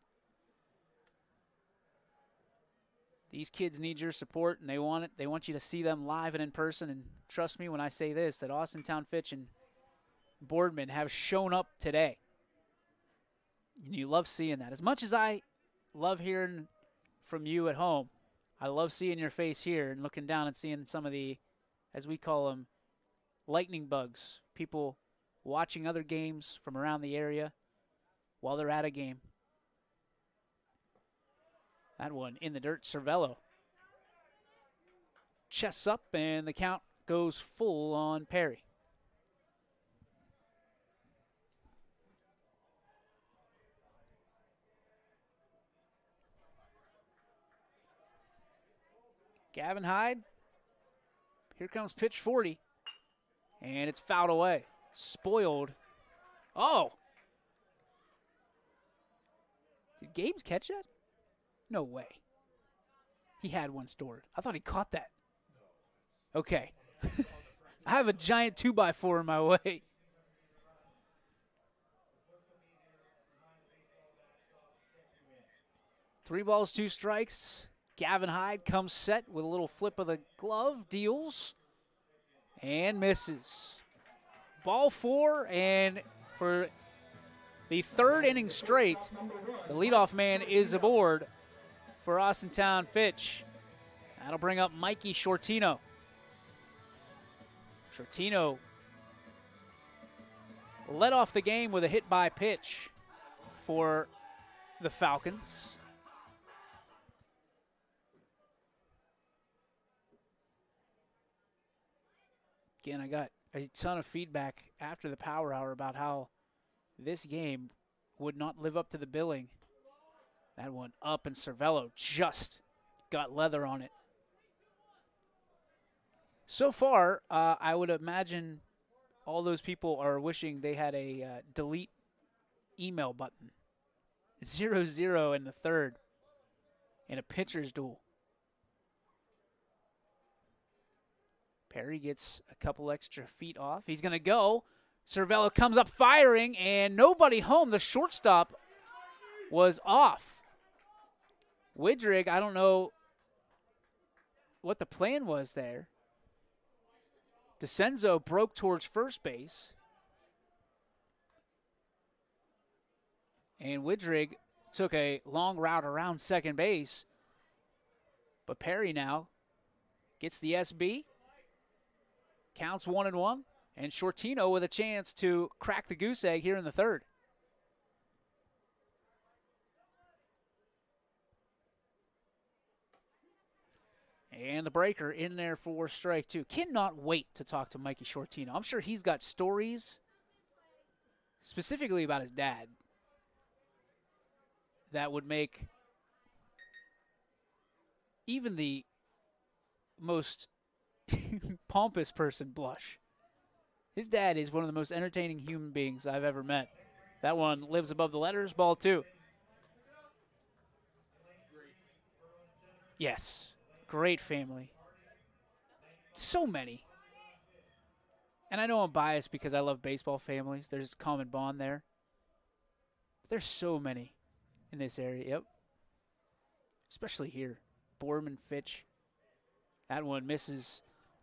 These kids need your support and they want it. They want you to see them live and in person. And trust me when I say this that Austintown Fitch and Boardman have shown up today. And you love seeing that. As much as I love hearing from you at home, I love seeing your face here and looking down and seeing some of the as we call them, lightning bugs. People watching other games from around the area while they're at a game. That one in the dirt, Cervello. Chests up, and the count goes full on Perry. Gavin Hyde. Here comes pitch 40. And it's fouled away. Spoiled. Oh! Did Gabe's catch that? No way. He had one stored. I thought he caught that. Okay. I have a giant 2x4 in my way. Three balls, two strikes. Gavin Hyde comes set with a little flip of the glove, deals, and misses. Ball four, and for the third inning straight, the leadoff man is aboard for Austintown Fitch. That'll bring up Mikey Shortino. Shortino led off the game with a hit by pitch for the Falcons. Again, I got a ton of feedback after the power hour about how this game would not live up to the billing. That one up, and Cervello just got leather on it. So far, uh, I would imagine all those people are wishing they had a uh, delete email button. Zero zero in the third in a pitcher's duel. Perry gets a couple extra feet off. He's going to go. Cervello comes up firing, and nobody home. The shortstop was off. Widrig, I don't know what the plan was there. DeCenzo broke towards first base. And Widrig took a long route around second base. But Perry now gets the SB. Counts one and one. And Shortino with a chance to crack the goose egg here in the third. And the breaker in there for strike two. Cannot wait to talk to Mikey Shortino. I'm sure he's got stories specifically about his dad that would make even the most pompous person blush. His dad is one of the most entertaining human beings I've ever met. That one lives above the letters, ball two. Yes, great family. So many. And I know I'm biased because I love baseball families. There's a common bond there. But there's so many in this area. Yep. Especially here. Boardman Fitch. That one misses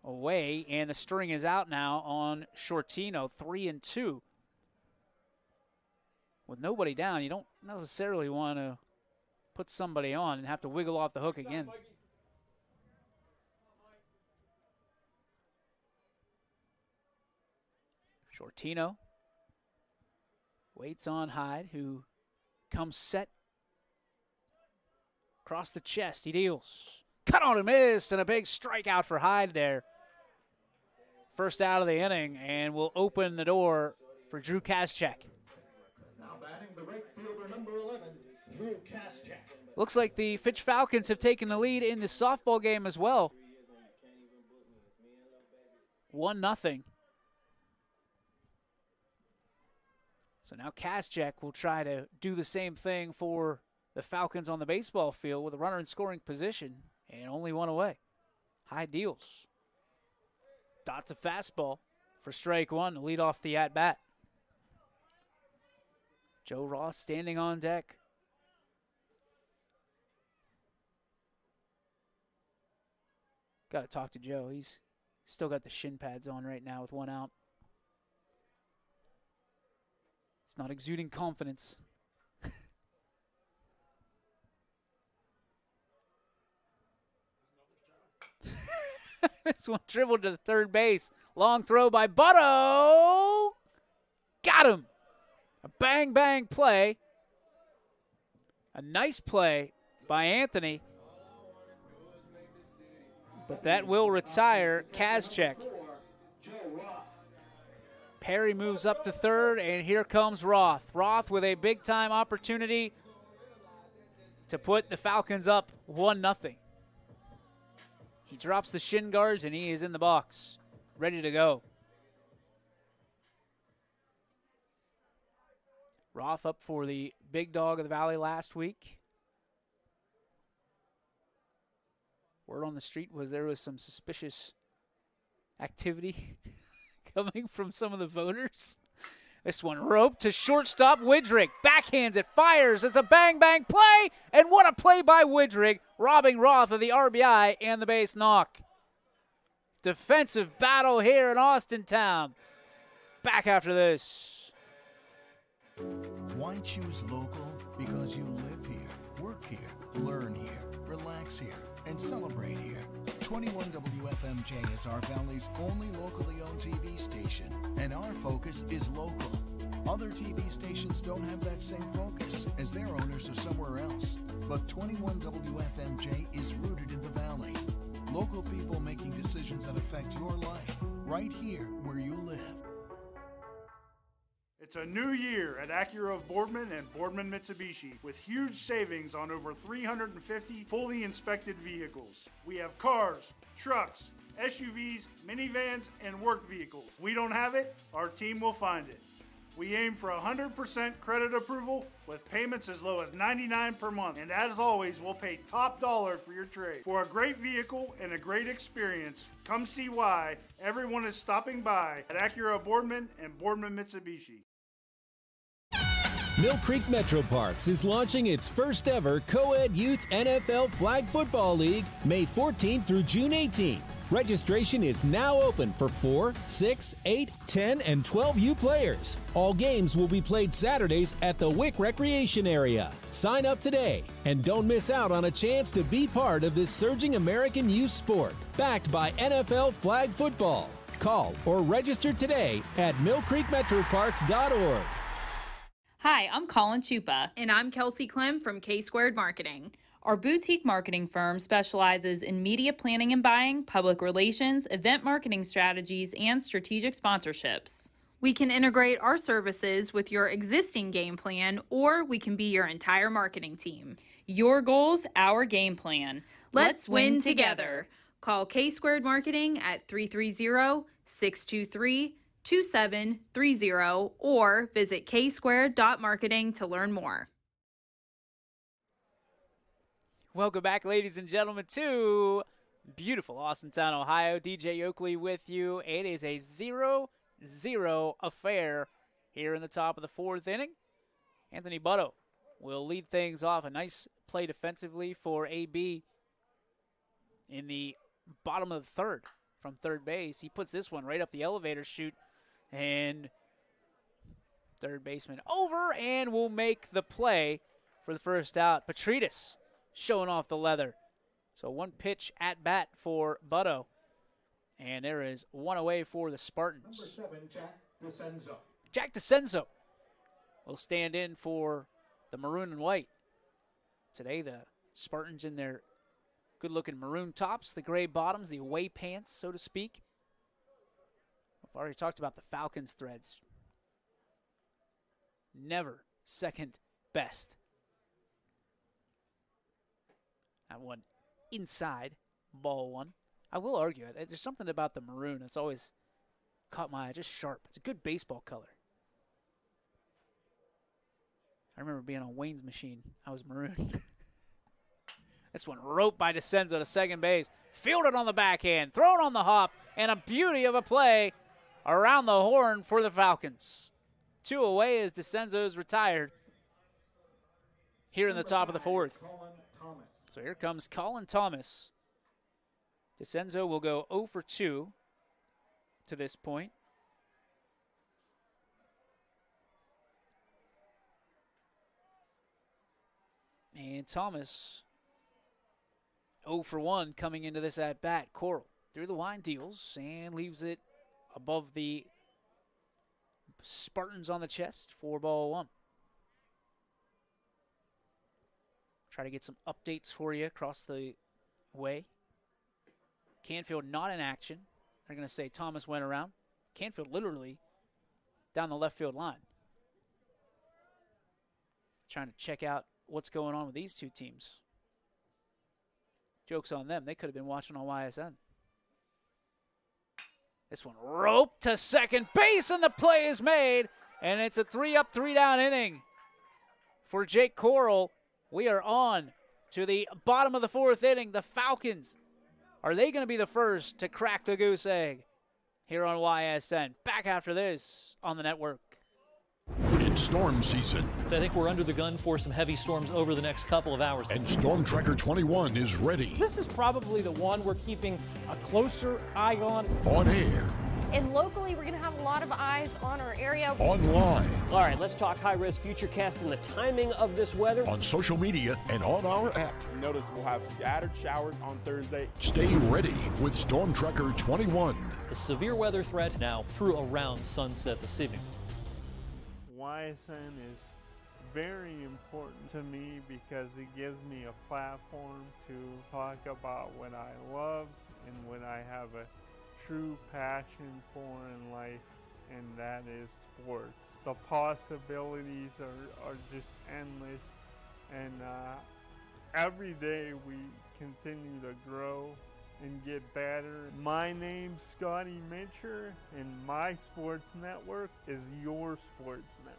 away, and the string is out now on Shortino, three and two. With nobody down, you don't necessarily want to put somebody on and have to wiggle off the hook again. Shortino waits on Hyde, who comes set across the chest. He deals. Cut on and missed, and a big strikeout for Hyde there. First out of the inning, and will open the door for Drew Kaschek. Now batting the right fielder number 11, Drew Kaschek. Looks like the Fitch Falcons have taken the lead in the softball game as well. One nothing. So now Kaschek will try to do the same thing for the Falcons on the baseball field with a runner in scoring position and only one away. Hyde deals. Dots a fastball for strike one to lead off the at bat. Joe Roth standing on deck. Got to talk to Joe. He's still got the shin pads on right now with one out. It's not exuding confidence. this one dribbled to the third base. Long throw by Butto. Got him. A bang bang play. A nice play by Anthony. But that will retire Kaschek. Perry moves up to third, and here comes Roth. Roth with a big time opportunity to put the Falcons up 1 0. He drops the shin guards, and he is in the box, ready to go. Roth up for the big dog of the Valley last week. Word on the street was there was some suspicious activity coming from some of the voters. This one roped to shortstop Widrig. Backhands it, fires. It's a bang bang play. And what a play by Widrig, robbing Roth of the RBI and the base knock. Defensive battle here in Austintown. Back after this. Why choose local? Because you live here, work here, learn here, relax here, and celebrate here. 21 WFMJ is our Valley's only locally owned TV station, and our focus is local. Other TV stations don't have that same focus, as their owners are somewhere else. But 21 WFMJ is rooted in the Valley. Local people making decisions that affect your life, right here where you live. It's a new year at Acura of Boardman and Boardman Mitsubishi with huge savings on over 350 fully inspected vehicles. We have cars, trucks, SUVs, minivans, and work vehicles. We don't have it, our team will find it. We aim for 100% credit approval with payments as low as 99 per month. And as always, we'll pay top dollar for your trade. For a great vehicle and a great experience, come see why everyone is stopping by at Acura of Boardman and Boardman Mitsubishi. Mill Creek Metro Parks is launching its first ever co-ed youth NFL flag football league May 14th through June 18th. Registration is now open for 4, 6, 8, 10, and 12U players. All games will be played Saturdays at the Wick Recreation Area. Sign up today and don't miss out on a chance to be part of this surging American youth sport, backed by NFL flag football. Call or register today at millcreekmetroparks.org. Hi, I'm Colin Chupa. And I'm Kelsey Clem from K Squared Marketing. Our boutique marketing firm specializes in media planning and buying, public relations, event marketing strategies, and strategic sponsorships. We can integrate our services with your existing game plan, or we can be your entire marketing team. Your goals, our game plan. Let's, win, together. Call K Squared Marketing at 330 623 2730 or visit ksquared.marketing to learn more. Welcome back, ladies and gentlemen, to beautiful Austintown, Ohio. DJ Oakley with you. It is a 0 0 affair here in the top of the fourth inning. Anthony Butto will lead things off. A nice play defensively for AB in the bottom of the third from third base. He puts this one right up the elevator chute and third baseman over and will make the play for the first out. Petritas showing off the leather. So one pitch at bat for Butto. And there is one away for the Spartans. Number seven, Jack DeCenzo. Jack DeCenzo will stand in for the maroon and white. Today, the Spartans in their good looking maroon tops, the gray bottoms, the away pants, so to speak. Already talked about the Falcons threads. Never second best. That one inside, ball one. I will argue it. There's something about the maroon that's always caught my eye. Just sharp. It's a good baseball color. I remember being on Wayne's machine. I was maroon. this one roped by DeCenzo to second base. Fielded on the backhand. Thrown on the hop. And a beauty of a play around the horn for the Falcons. Two away as DeCenzo is retired here in the top of the fourth. So here comes Colin Thomas. DeCenzo will go 0 for 2 to this point. And Thomas 0 for 1 coming into this at bat. Coral through the wine deals and leaves it above the Spartans on the chest for ball one. Try to get some updates for you across the way. Canfield not in action. They're going to say Thomas went around. Canfield literally down the left field line. Trying to check out what's going on with these two teams. Joke's on them. They could have been watching on YSN. This one roped to second base, and the play is made. And it's a three up, three down inning for Jake Coral. We are on to the bottom of the fourth inning. The Falcons, are they going to be the first to crack the goose egg here on YSN? Back after this on the network. It's storm season. I think we're under the gun for some heavy storms over the next couple of hours. And Storm Tracker 21 is ready. This is probably the one we're keeping a closer eye on. On air. And locally, we're going to have a lot of eyes on our area. Online. All right, let's talk high risk futurecast and the timing of this weather. On social media and on our app. Notice we'll have scattered showers on Thursday. Stay ready with Storm Tracker 21. The severe weather threat now through around sunset this evening. YSN is very important to me because it gives me a platform to talk about what I love and what I have a true passion for in life, and that is sports. The possibilities are, are just endless, and uh, every day we continue to grow and get better. My name's Scotty Mincher, and my sports network is your sports network.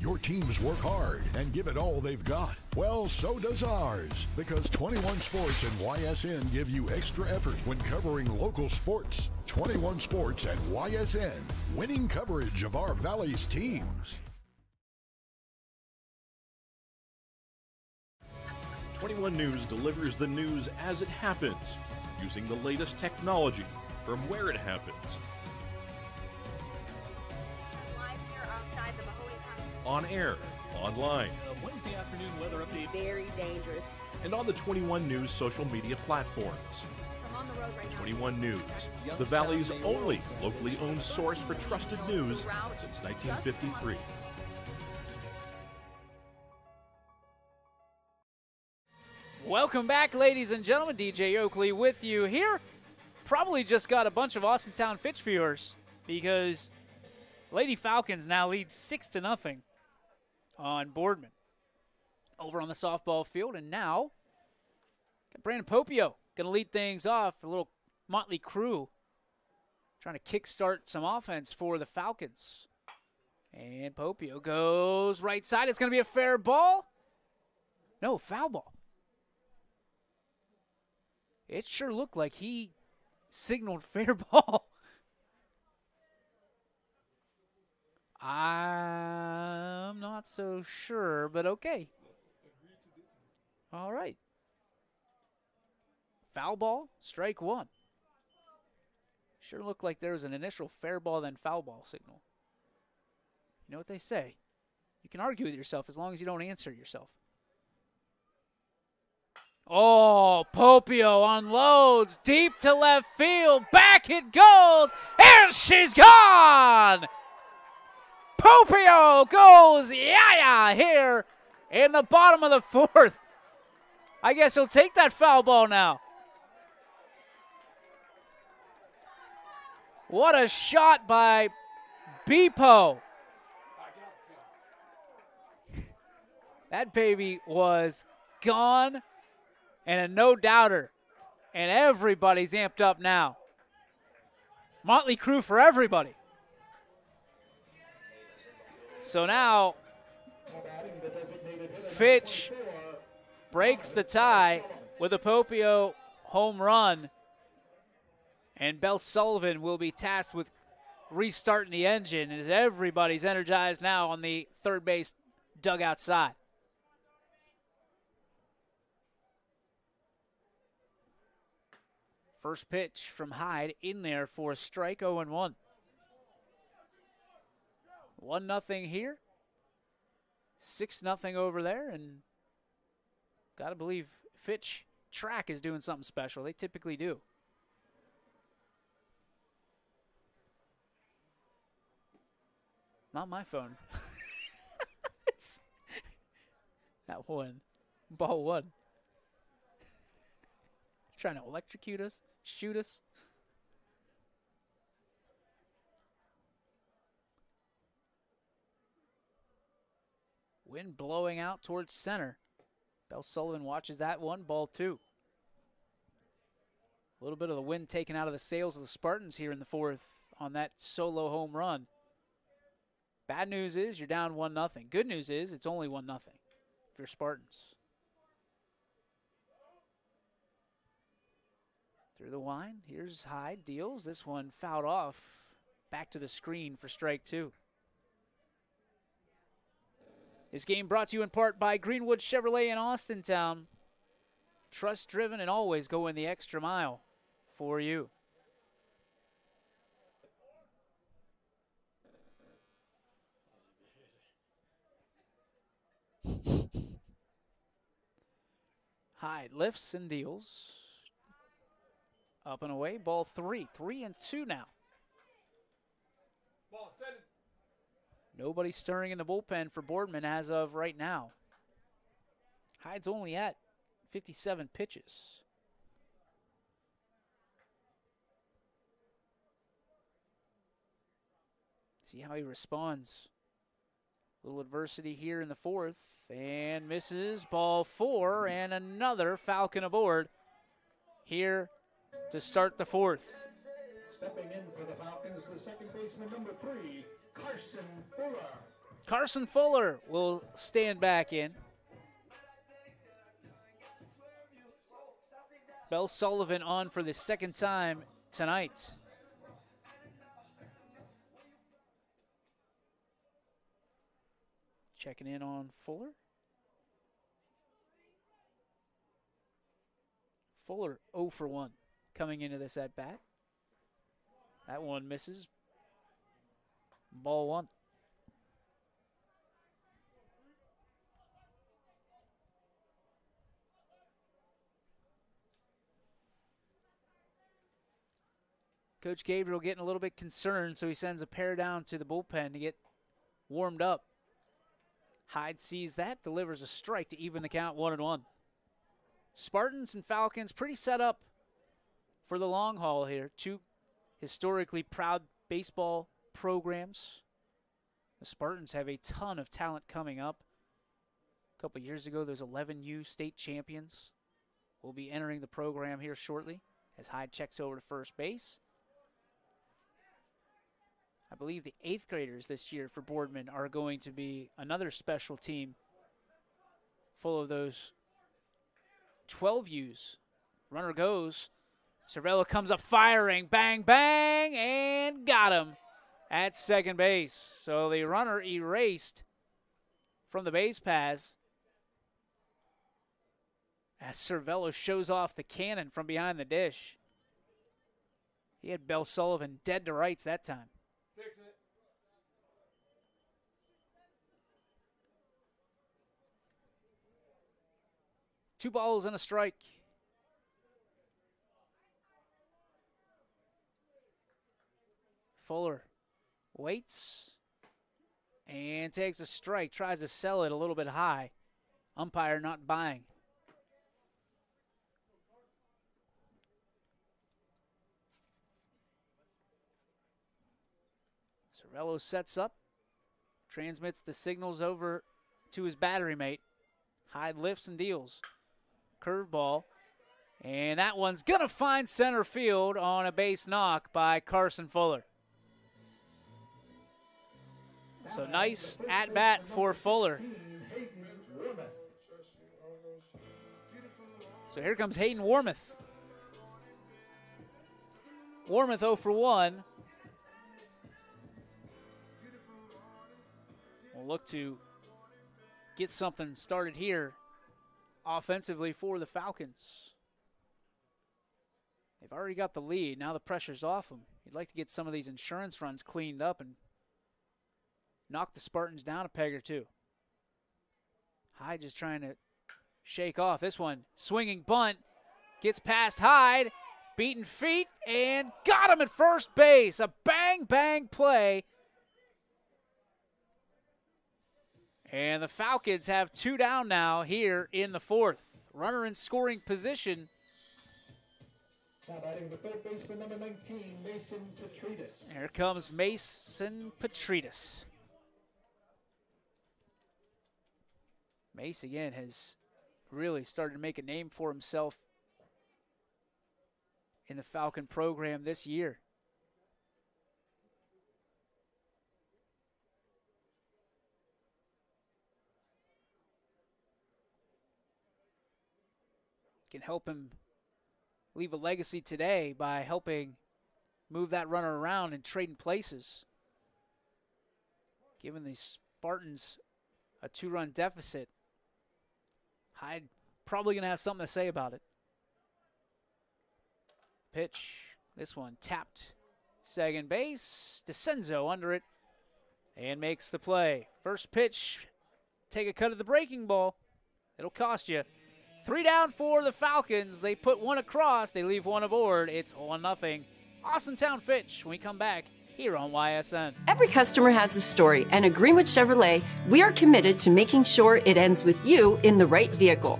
Your teams work hard and give it all they've got. Well, so does ours, because 21 Sports and YSN give you extra effort when covering local sports. 21 Sports and YSN, winning coverage of our Valley's teams. 21 News delivers the news as it happens, using the latest technology from where it happens. On air, online, Uh, Wednesday afternoon weather update. Very dangerous. and on the 21 News social media platforms. I'm on the road right now. 21 News, the Valley's only locally owned source for trusted news since 1953. Welcome back, ladies and gentlemen. DJ Oakley with you here. Probably just got a bunch of Austintown Fitch viewers because Lady Falcons now lead six to nothing on Boardman over on the softball field, and now Brandon Popio going to lead things off. A little motley crew trying to kickstart some offense for the Falcons. And Popio goes right side. It's going to be a fair ball. No, foul ball. It sure looked like he signaled fair ball. I'm not so sure, but okay. All right. Foul ball, strike one. Sure looked like there was an initial fair ball, then foul ball signal. You know what they say? You can argue with yourself as long as you don't answer yourself. Oh, Popio unloads deep to left field. Back it goes, and she's gone. Popio goes yeah here in the bottom of the fourth. I guess he'll take that foul ball now. What a shot by Popio. that baby was gone and a no doubter. And everybody's amped up now. Motley crew for everybody. So now, Fitch breaks the tie with a Popio home run. And Bell Sullivan will be tasked with restarting the engine as everybody's energized now on the third base dugout side. First pitch from Hyde in there for a strike 0 and 1. 1 nothing here. 6 nothing over there and got to believe Fitch track is doing something special. They typically do. Not my phone. it's That one. Ball one. Trying to electrocute us? Shoot us? Wind blowing out towards center. Bell Sullivan watches that one. Ball two. A little bit of the wind taken out of the sails of the Spartans here in the fourth on that solo home run. Bad news is you're down one nothing. Good news is it's only one nothing if you're Spartans. Through the line, here's Hyde deals. This one fouled off. Back to the screen for strike two. This game brought to you in part by Greenwood Chevrolet in Austintown. Trust driven and always going the extra mile for you. Hyde lifts and deals. Up and away, ball three. Three and two now. Ball seven. Nobody stirring in the bullpen for Boardman as of right now. Hyde's only at 57 pitches. See how he responds. Little adversity here in the fourth, and misses ball four, and another Falcon aboard here to start the fourth. Stepping in for the Falcons, the second baseman number three, Carson Fuller. Carson Fuller will stand back in. Bell Sullivan on for the second time tonight. Checking in on Fuller. Fuller 0 for 1 coming into this at bat. That one misses. Ball one. Coach Gabriel getting a little bit concerned, so he sends a pair down to the bullpen to get warmed up. Hyde sees that, delivers a strike to even the count one and one. Spartans and Falcons pretty set up for the long haul here. Two historically proud baseball programs. The Spartans have a ton of talent coming up. A couple years ago, those 11U state champions will be entering the program here shortly as Hyde checks over to first base. I believe the eighth graders this year for Boardman are going to be another special team full of those 12 U's. Runner goes. Cervello comes up firing. Bang, bang, and got him at second base. So the runner erased from the base pass as Cervello shows off the cannon from behind the dish. He had Bell Sullivan dead to rights that time. Two balls and a strike. Fuller waits and takes a strike, tries to sell it a little bit high. Umpire not buying. Cervello sets up, transmits the signals over to his battery mate. Hyde lifts and deals. Curveball. And that one's going to find center field on a base knock by Carson Fuller. So nice at bat for Fuller. So here comes Hayden Warmouth. Warmouth 0 for 1. We'll look to get something started here offensively for the Falcons. They've already got the lead. Now the pressure's off them. You'd like to get some of these insurance runs cleaned up and knock the Spartans down a peg or two. Hyde just trying to shake off this one. Swinging bunt. Gets past Hyde. Beaten feet and got him at first base. A bang bang play. And the Falcons have two down now here in the fourth. Runner in scoring position. Now batting the third baseman, number 19, Mason Petridis. Here comes Mason Petridis. Mace again has really started to make a name for himself in the Falcon program this year. Can help him leave a legacy today by helping move that runner around and trading places. Giving the Spartans a two run deficit. Hyde probably going to have something to say about it. Pitch. This one tapped. Second base. DeCenzo under it and makes the play. First pitch. Take a cut of the breaking ball. It'll cost you. Three down for the Falcons. They put one across. They leave one aboard. It's 1 0. Austintown Fitch when we come back here on YSN. Every customer has a story, and at Greenwood Chevrolet, we are committed to making sure it ends with you in the right vehicle.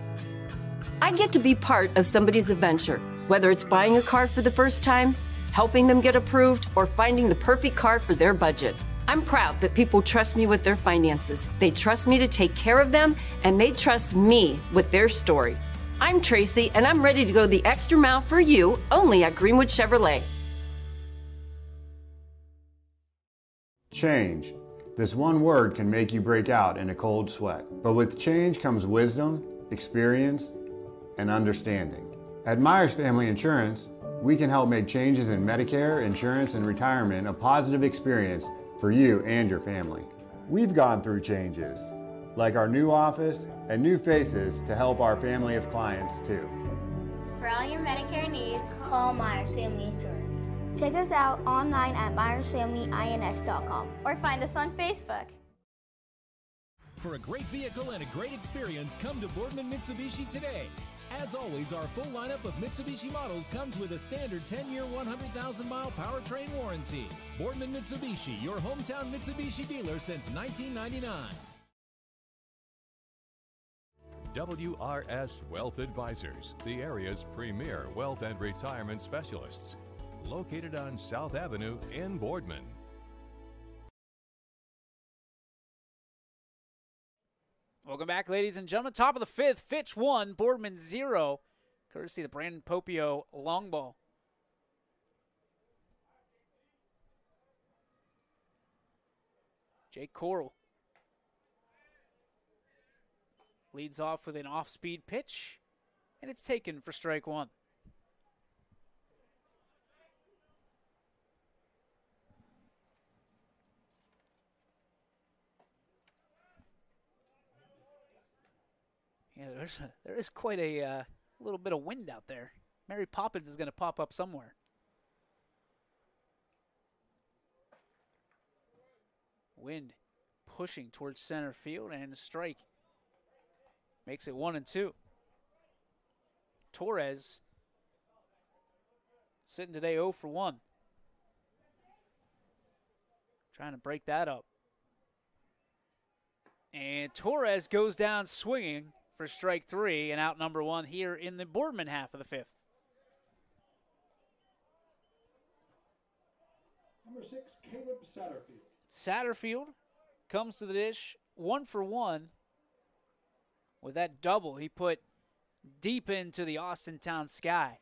I get to be part of somebody's adventure, whether it's buying a car for the first time, helping them get approved, or finding the perfect car for their budget. I'm proud that people trust me with their finances. They trust me to take care of them, and they trust me with their story. I'm Tracy, and I'm ready to go the extra mile for you only at Greenwood Chevrolet. Change. This one word can make you break out in a cold sweat. But with change comes wisdom, experience, and understanding. At Myers Family Insurance, we can help make changes in Medicare, insurance, and retirement a positive experience for you and your family. We've gone through changes, like our new office and new faces to help our family of clients too. For all your Medicare needs, call Myers Family Insurance. Check us out online at myersfamilyins.com or find us on Facebook. For a great vehicle and a great experience, come to Boardman Mitsubishi today. As always, our full lineup of Mitsubishi models comes with a standard 10-year, 100,000-mile powertrain warranty. Boardman Mitsubishi, your hometown Mitsubishi dealer since 1999. WRS Wealth Advisors, the area's premier wealth and retirement specialists. Located on South Avenue in Boardman. Welcome back, ladies and gentlemen. Top of the fifth, Fitch 1, Boardman 0. Courtesy of the Brandon Popio long ball. Jake Coral leads off with an off speed pitch, and it's taken for strike one. Yeah, there's a, there is quite a uh, little bit of wind out there. Mary Poppins is going to pop up somewhere. Wind pushing towards center field and a strike makes it one and two. Torres sitting today 0 for 1. Trying to break that up. And Torres goes down swinging for strike three and out number one here in the Boardman half of the fifth. Number six, Caleb Satterfield. Satterfield comes to the dish one for one with that double he put deep into the Austintown sky.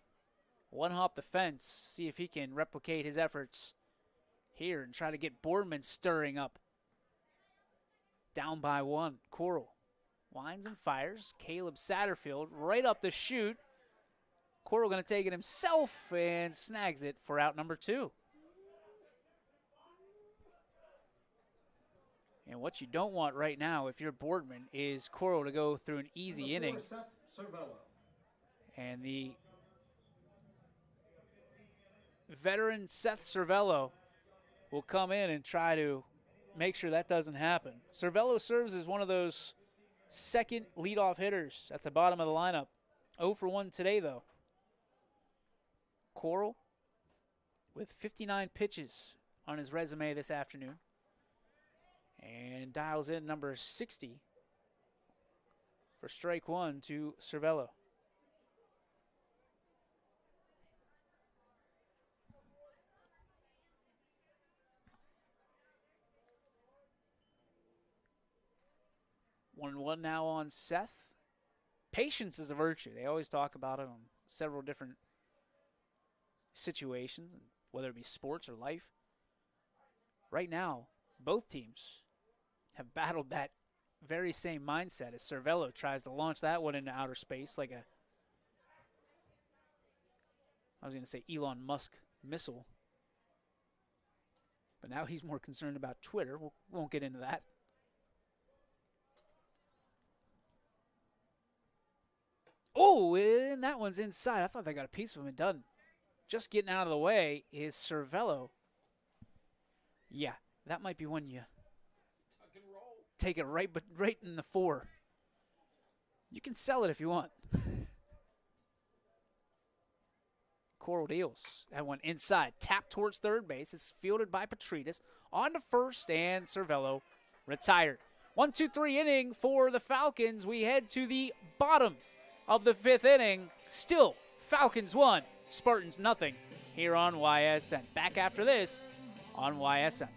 One hop the fence, see if he can replicate his efforts here and try to get Boardman stirring up. Down by one, Coral winds and fires. Caleb Satterfield right up the chute. Coral going to take it himself and snags it for out number two. And what you don't want right now, if you're Boardman, is Coral to go through an easy inning. And the veteran Seth Cervello will come in and try to make sure that doesn't happen. Cervello serves as one of those second leadoff hitters at the bottom of the lineup. 0 for 1 today, though. Coral with 59 pitches on his resume this afternoon. And dials in number 60 for strike one to Cervello. One and one now on Seth. Patience is a virtue. They always talk about it on several different situations, whether it be sports or life. Right now, both teams have battled that very same mindset as Cervello tries to launch that one into outer space like a I was going to say Elon Musk missile. But now he's more concerned about Twitter. We won't get into that. Oh, and that one's inside. I thought they got a piece of him and done. Just getting out of the way is Cervello. Yeah, that might be one you take it right, but right in the four. You can sell it if you want. Coral deals. That one inside. Tap towards third base. It's fielded by Petridis. On to first, and Cervello retired. One, two, three inning for the Falcons. We head to the bottom of the fifth inning. Still, Falcons one, Spartans nothing here on YSN. Back after this on YSN.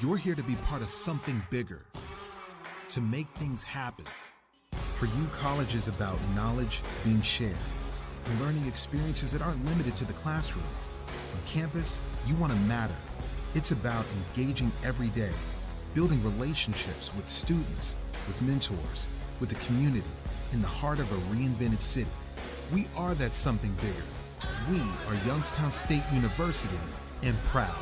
You're here to be part of something bigger, to make things happen. For you, college is about knowledge being shared and learning experiences that aren't limited to the classroom. On campus, you want to matter. It's about engaging every day, building relationships with students, with mentors, with the community in the heart of a reinvented city. We are that something bigger. We are Youngstown State University and proud.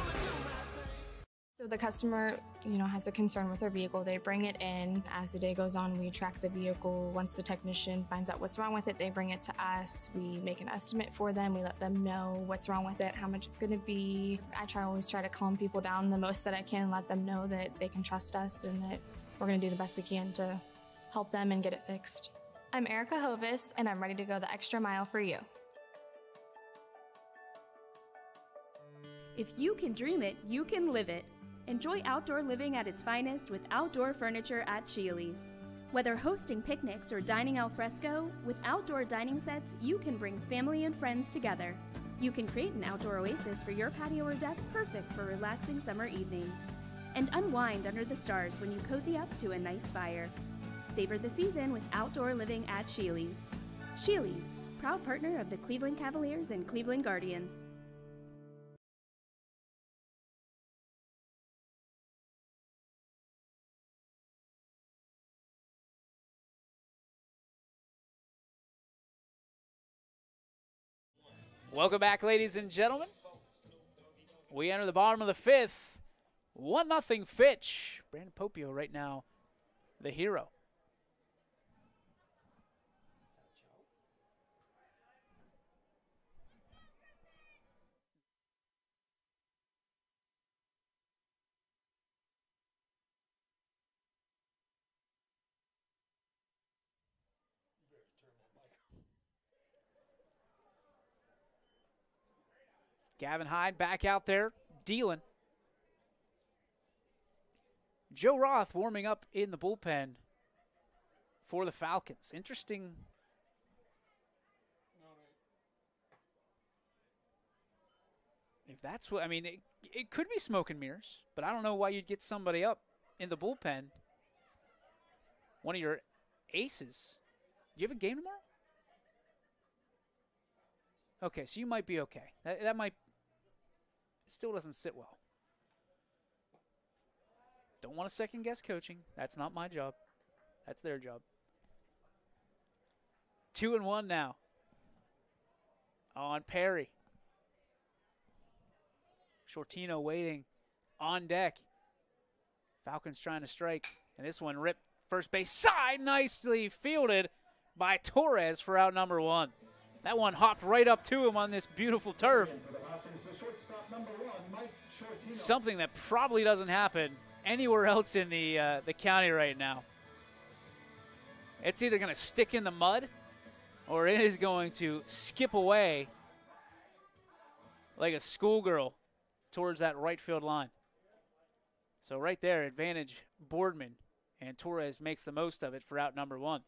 So the customer, you know, has a concern with their vehicle. They bring it in. As the day goes on, we track the vehicle. Once the technician finds out what's wrong with it, they bring it to us. We make an estimate for them. We let them know what's wrong with it, how much it's going to be. I try always try to calm people down the most that I can, let them know that they can trust us and that we're going to do the best we can to help them and get it fixed. I'm Erica Hovis, and I'm ready to go the extra mile for you. If you can dream it, you can live it. Enjoy outdoor living at its finest with outdoor furniture at Sheely's. Whether hosting picnics or dining al fresco, with outdoor dining sets, you can bring family and friends together. You can create an outdoor oasis for your patio or deck perfect for relaxing summer evenings. And unwind under the stars when you cozy up to a nice fire. Savor the season with outdoor living at Sheely's. Sheely's, proud partner of the Cleveland Cavaliers and Cleveland Guardians. Welcome back, ladies and gentlemen. We enter the bottom of the fifth. One nothing Fitch. Brandon Popio right now, the hero. Gavin Hyde back out there dealing. Joe Roth warming up in the bullpen for the Falcons. Interesting. If that's what I mean, it, it could be smoke and mirrors, but I don't know why you'd get somebody up in the bullpen. One of your aces. Do you have a game tomorrow? Okay, so you might be okay. That, that might still doesn't sit well. Don't want to second guess coaching. That's not my job. That's their job. Two and one now. On Perry. Shortino waiting on deck. Falcons trying to strike. And this one ripped first base side. Nicely fielded by Torres for out number one. That one hopped right up to him on this beautiful turf. Something that probably doesn't happen anywhere else in the uh, the county right now. It's either going to stick in the mud or it is going to skip away like a schoolgirl towards that right field line. So right there, advantage Boardman, and Torres makes the most of it for out number one.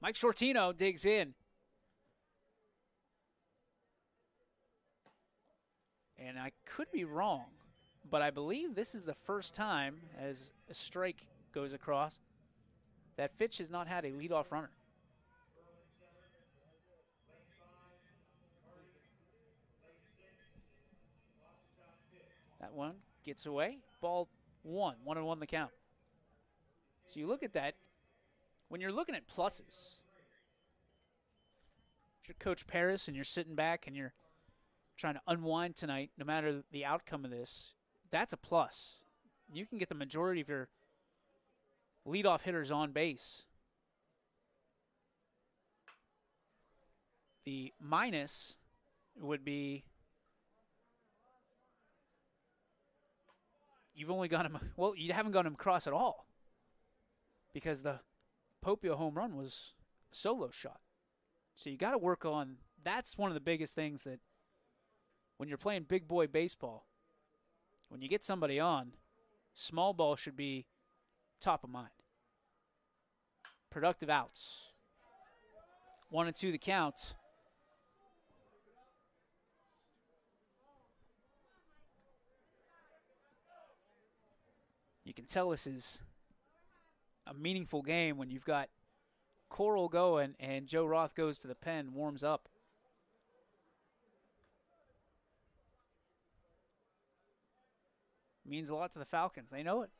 Mike Shortino digs in. And I could be wrong, but I believe this is the first time, as a strike goes across, that Fitch has not had a leadoff runner. That one gets away. Ball one, one and one the count. So you look at that. When you're looking at pluses, if you're Coach Paris and you're sitting back and you're trying to unwind tonight, no matter the outcome of this, that's a plus. You can get the majority of your leadoff hitters on base. The minus would be you've only got him well, you haven't got him across at all. Because the Popio home run was solo shot. So you got to work on that's one of the biggest things that when you're playing big boy baseball, when you get somebody on, small ball should be top of mind. Productive outs. One and two the count. You can tell this is a meaningful game when you've got Coral going and Joe Roth goes to the pen, warms up. Means a lot to the Falcons. They know it.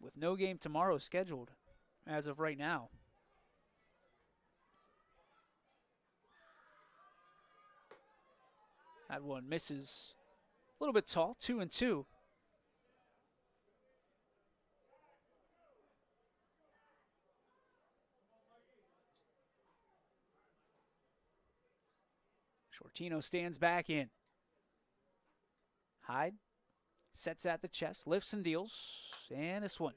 With no game tomorrow scheduled as of right now. That one misses a little bit tall, two and two. Shortino stands back in. Hyde sets at the chest, lifts and deals, and this one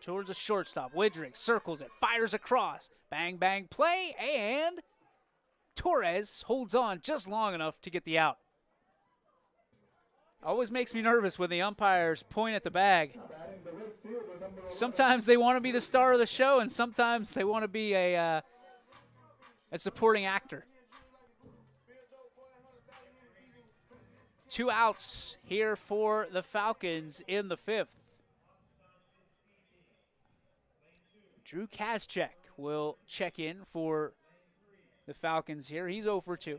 towards the shortstop. Widrig circles it, fires across. Bang, bang, play, and Torres holds on just long enough to get the out. Always makes me nervous when the umpires point at the bag. Sometimes they want to be the star of the show, and sometimes they want to be a, uh, a supporting actor. Two outs here for the Falcons in the fifth. Drew Kaschek will check in for the Falcons here. He's 0 for 2.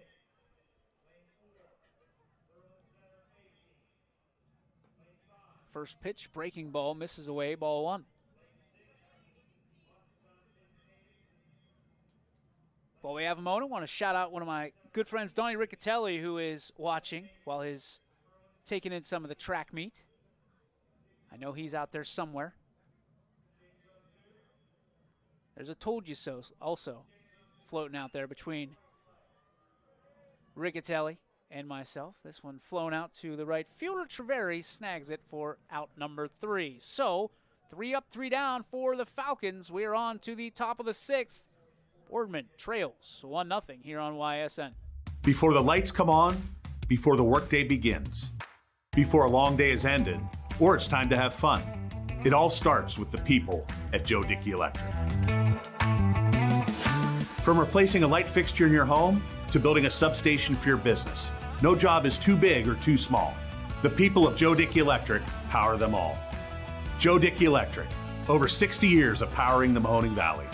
First pitch, breaking ball, misses away, ball one. While we have a moment, I want to shout out one of my good friends, Donnie Riccatelli, who is watching while he's taking in some of the track meet. I know he's out there somewhere. There's a told you so also floating out there between Riccatelli and myself. This one flown out to the right. Fielder Treveri snags it for out number three. So three up, three down for the Falcons. We're on to the top of the sixth. Boardman trails 1 0 here on YSN. Before the lights come on, before the workday begins, before a long day is ended, or it's time to have fun. It all starts with the people at Joe Dickey Electric. From replacing a light fixture in your home to building a substation for your business, no job is too big or too small. The people of Joe Dickey Electric power them all. Joe Dickey Electric, over 60 years of powering the Mahoning Valley.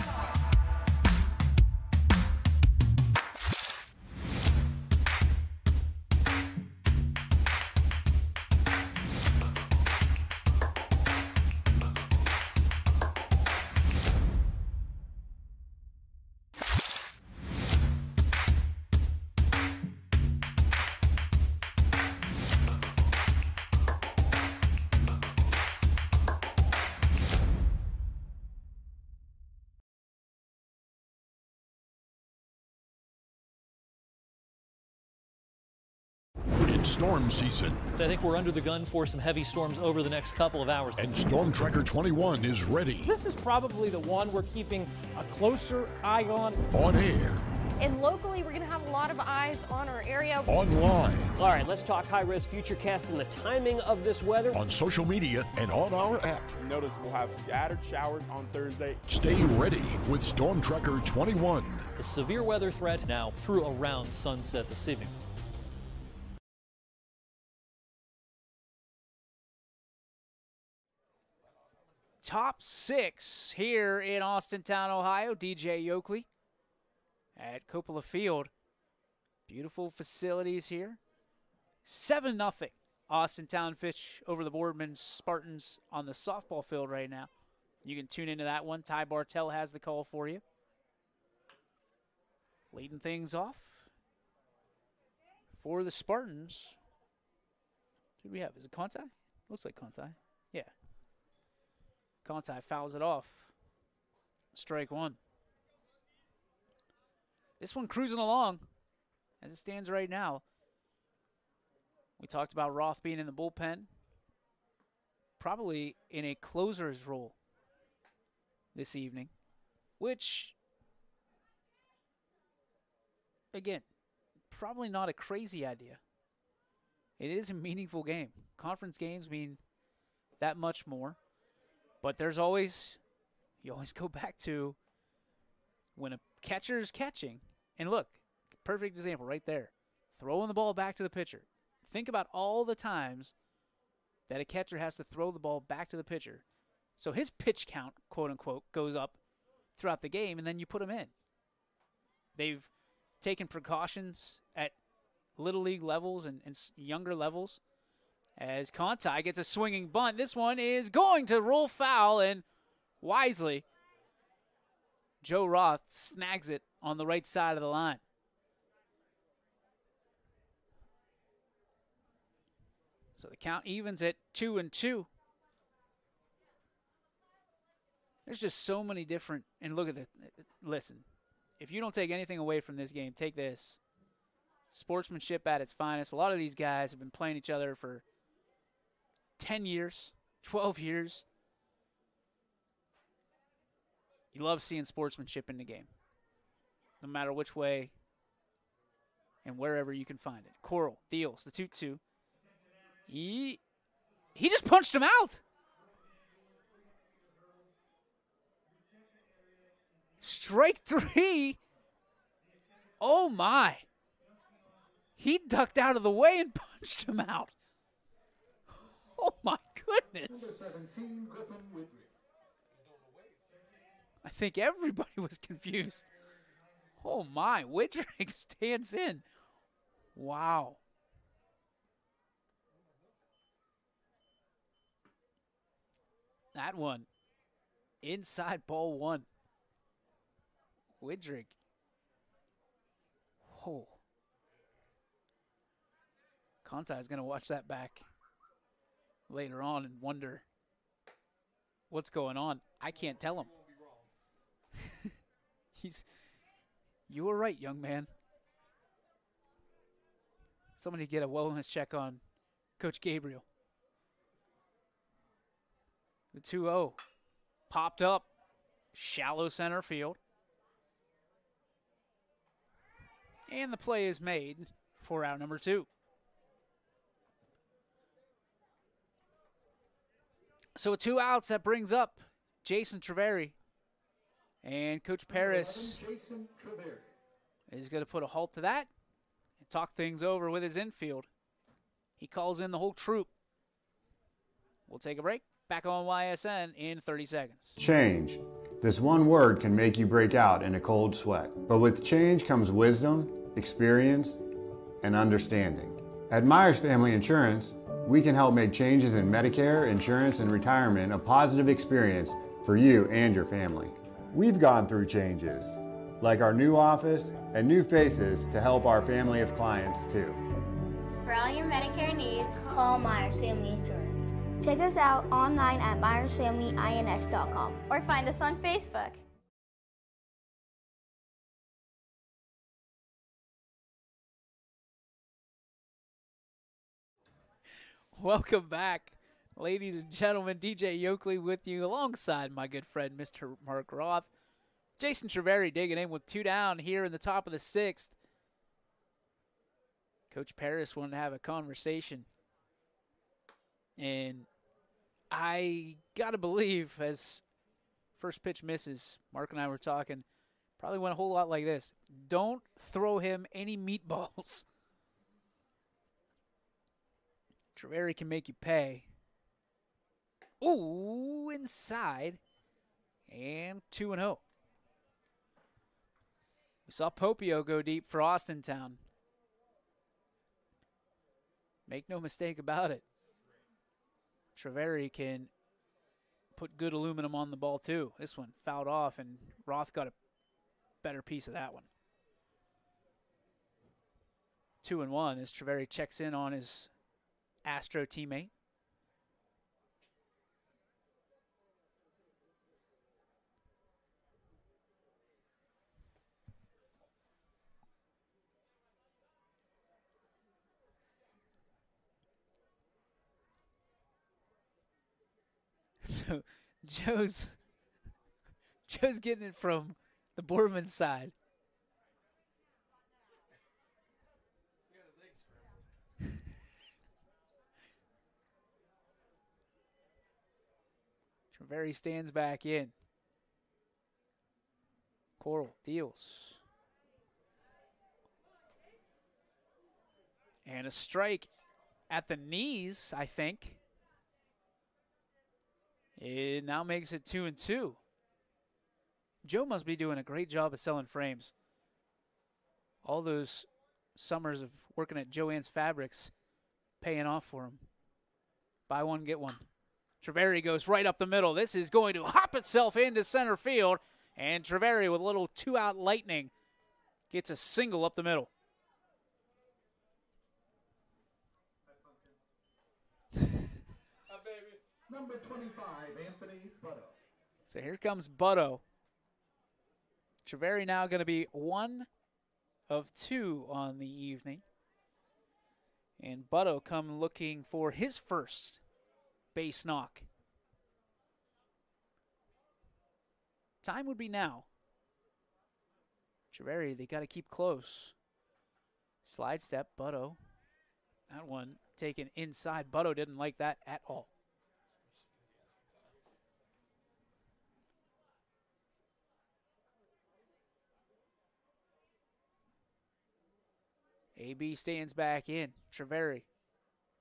Season. I think we're under the gun for some heavy storms over the next couple of hours. And Storm Tracker 21 is ready. This is probably the one we're keeping a closer eye on. On air, And locally, we're going to have a lot of eyes on our area. Online. All right, let's talk high risk futurecast and the timing of this weather. On social media and on our app. Notice we'll have scattered showers on Thursday. Stay ready with Storm Tracker 21. The severe weather threat now through around sunset this evening. Top six here in Austintown, Ohio. DJ Yokley at Coppola Field. Beautiful facilities here. 7 nothing. Austintown Fitch over the Boardman Spartans on the softball field right now. You can tune into that one. Ty Bartell has the call for you. Leading things off for the Spartans. Who do we have? Is it Conti? Looks like Conti. Conti fouls it off. Strike one. This one cruising along as it stands right now. We talked about Roth being in the bullpen, probably in a closer's role this evening, which, again, probably not a crazy idea. It is a meaningful game. Conference games mean that much more. But there's always, you always go back to when a catcher is catching, and look, perfect example right there. Throwing the ball back to the pitcher. Think about all the times that a catcher has to throw the ball back to the pitcher. So his pitch count, quote unquote, goes up throughout the game, and then you put him in. They've taken precautions at little league levels and, and younger levels as Conti gets a swinging bunt. This one is going to roll foul, and wisely, Joe Roth snags it on the right side of the line. So the count evens at two and two. There's just so many different. And look at the. Listen, if you don't take anything away from this game, take this. Sportsmanship at its finest. A lot of these guys have been playing each other for 10 years, 12 years. You love seeing sportsmanship in the game, no matter which way and wherever you can find it. Coral deals the 2 2. He, he just punched him out. Strike three. Oh my. He ducked out of the way and punched him out. Oh my goodness. I think everybody was confused. Oh my, Widrig stands in. Wow. That one. Inside ball one. Widrig. Oh. Conti is going to watch that back later on and wonder what's going on. I can't tell him. He's. You were right, young man. Somebody get a wellness check on Coach Gabriel. The 2 0 popped up, shallow center field. And the play is made for out number two. So with two outs, that brings up Jason Treveri. And Coach Paris is going to put a halt to that and talk things over with his infield. He calls in the whole troop. We'll take a break. Back on YSN in 30 seconds. Change. This one word can make you break out in a cold sweat. But with change comes wisdom, experience, and understanding. At Myers Family Insurance, we can help make changes in Medicare, insurance, and retirement a positive experience for you and your family. We've gone through changes, like our new office and new faces to help our family of clients too. For all your Medicare needs, call Myers Family Insurance. Check us out online at myersfamilyins.com or find us on Facebook. Welcome back, ladies and gentlemen. DJ Yokley with you alongside my good friend, Mr. Mark Roth. Jason Treveri digging in with two down here in the top of the sixth. Coach Paris wanted to have a conversation. And I got to believe, as first pitch misses, Mark and I were talking, probably went a whole lot like this. Don't throw him any meatballs. Treveri can make you pay. Ooh, inside. And 2 and 0. We saw Popio go deep for Austintown. Make no mistake about it. Treveri can put good aluminum on the ball too. This one fouled off, and Roth got a better piece of that one. Two and one as Treveri checks in on his Astro teammate. So Joe's Joe's getting it from the Boardman side. Treveri stands back in. Coral deals. And a strike at the knees, I think. It now makes it two and two. Joe must be doing a great job of selling frames. All those summers of working at Joanne's Fabrics paying off for him. Buy one, get one. Treveri goes right up the middle. This is going to hop itself into center field. And Treveri with a little two out lightning gets a single up the middle. Number 25, Anthony Butto. So here comes Butto. Treveri now going to be one of two on the evening. And Butto come looking for his first base knock. Time would be now. Treveri, they got to keep close. Slide step, Butto. That one taken inside. Butto didn't like that at all. AB stands back in. Treveri,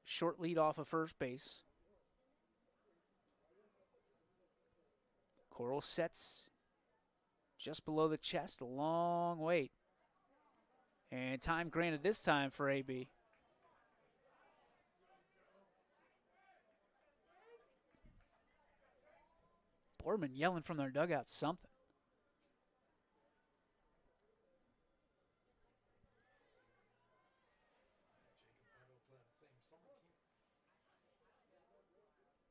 short lead off of first base. Coral sets just below the chest, a long wait. And time granted this time for AB. Boardman yelling from their dugout something.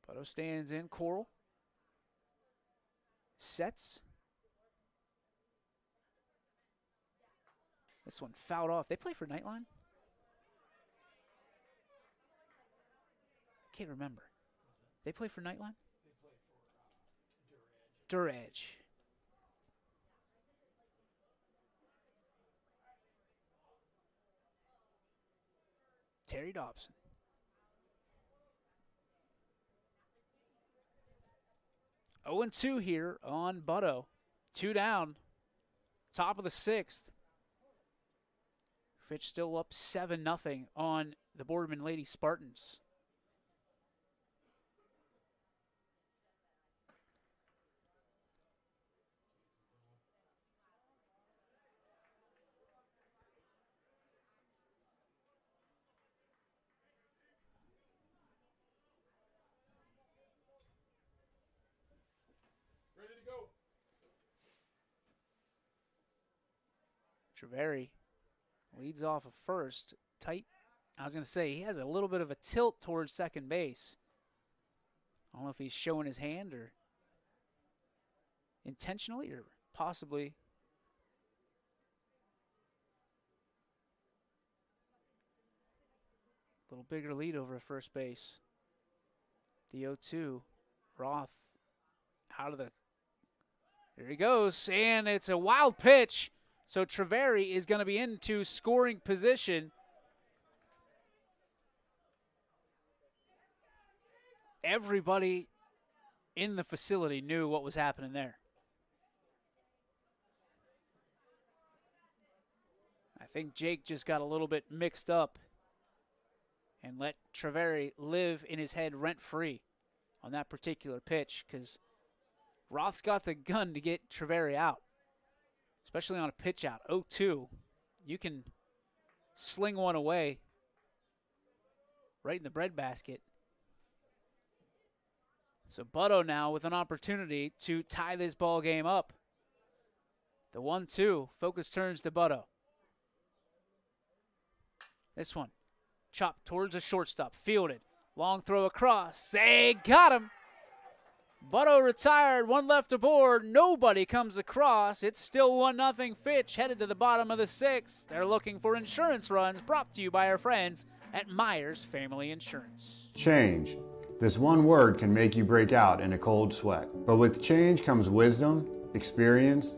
Butto stands in. Coral sets. This one fouled off. They play for Nightline? Can't remember. They play for Nightline? Edge. Terry Dobson. Oh and 2 here on Butto. Two down. Top of the sixth. Fitch still up 7 nothing on the Boardman Lady Spartans. Treveri leads off of first. Tight. I was going to say, he has a little bit of a tilt towards second base. I don't know if he's showing his hand or intentionally or possibly. A little bigger lead over first base. The 0 2. Roth out of the Here he goes, and it's a wild pitch. So Treveri is going to be into scoring position. Everybody in the facility knew what was happening there. I think Jake just got a little bit mixed up and let Treveri live in his head rent free on that particular pitch because Roth's got the gun to get Treveri out, especially on a pitch out. 0 2. You can sling one away right in the breadbasket. So Butto now with an opportunity to tie this ball game up. The 1 2. Focus turns to Butto. This one. Chopped towards the shortstop. Fielded. Long throw across. They got him. Butto retired, one left aboard. Nobody comes across. It's still 1 0 Fitch headed to the bottom of the sixth. They're looking for insurance runs brought to you by our friends at Myers Family Insurance. Change. This one word can make you break out in a cold sweat. But with change comes wisdom, experience,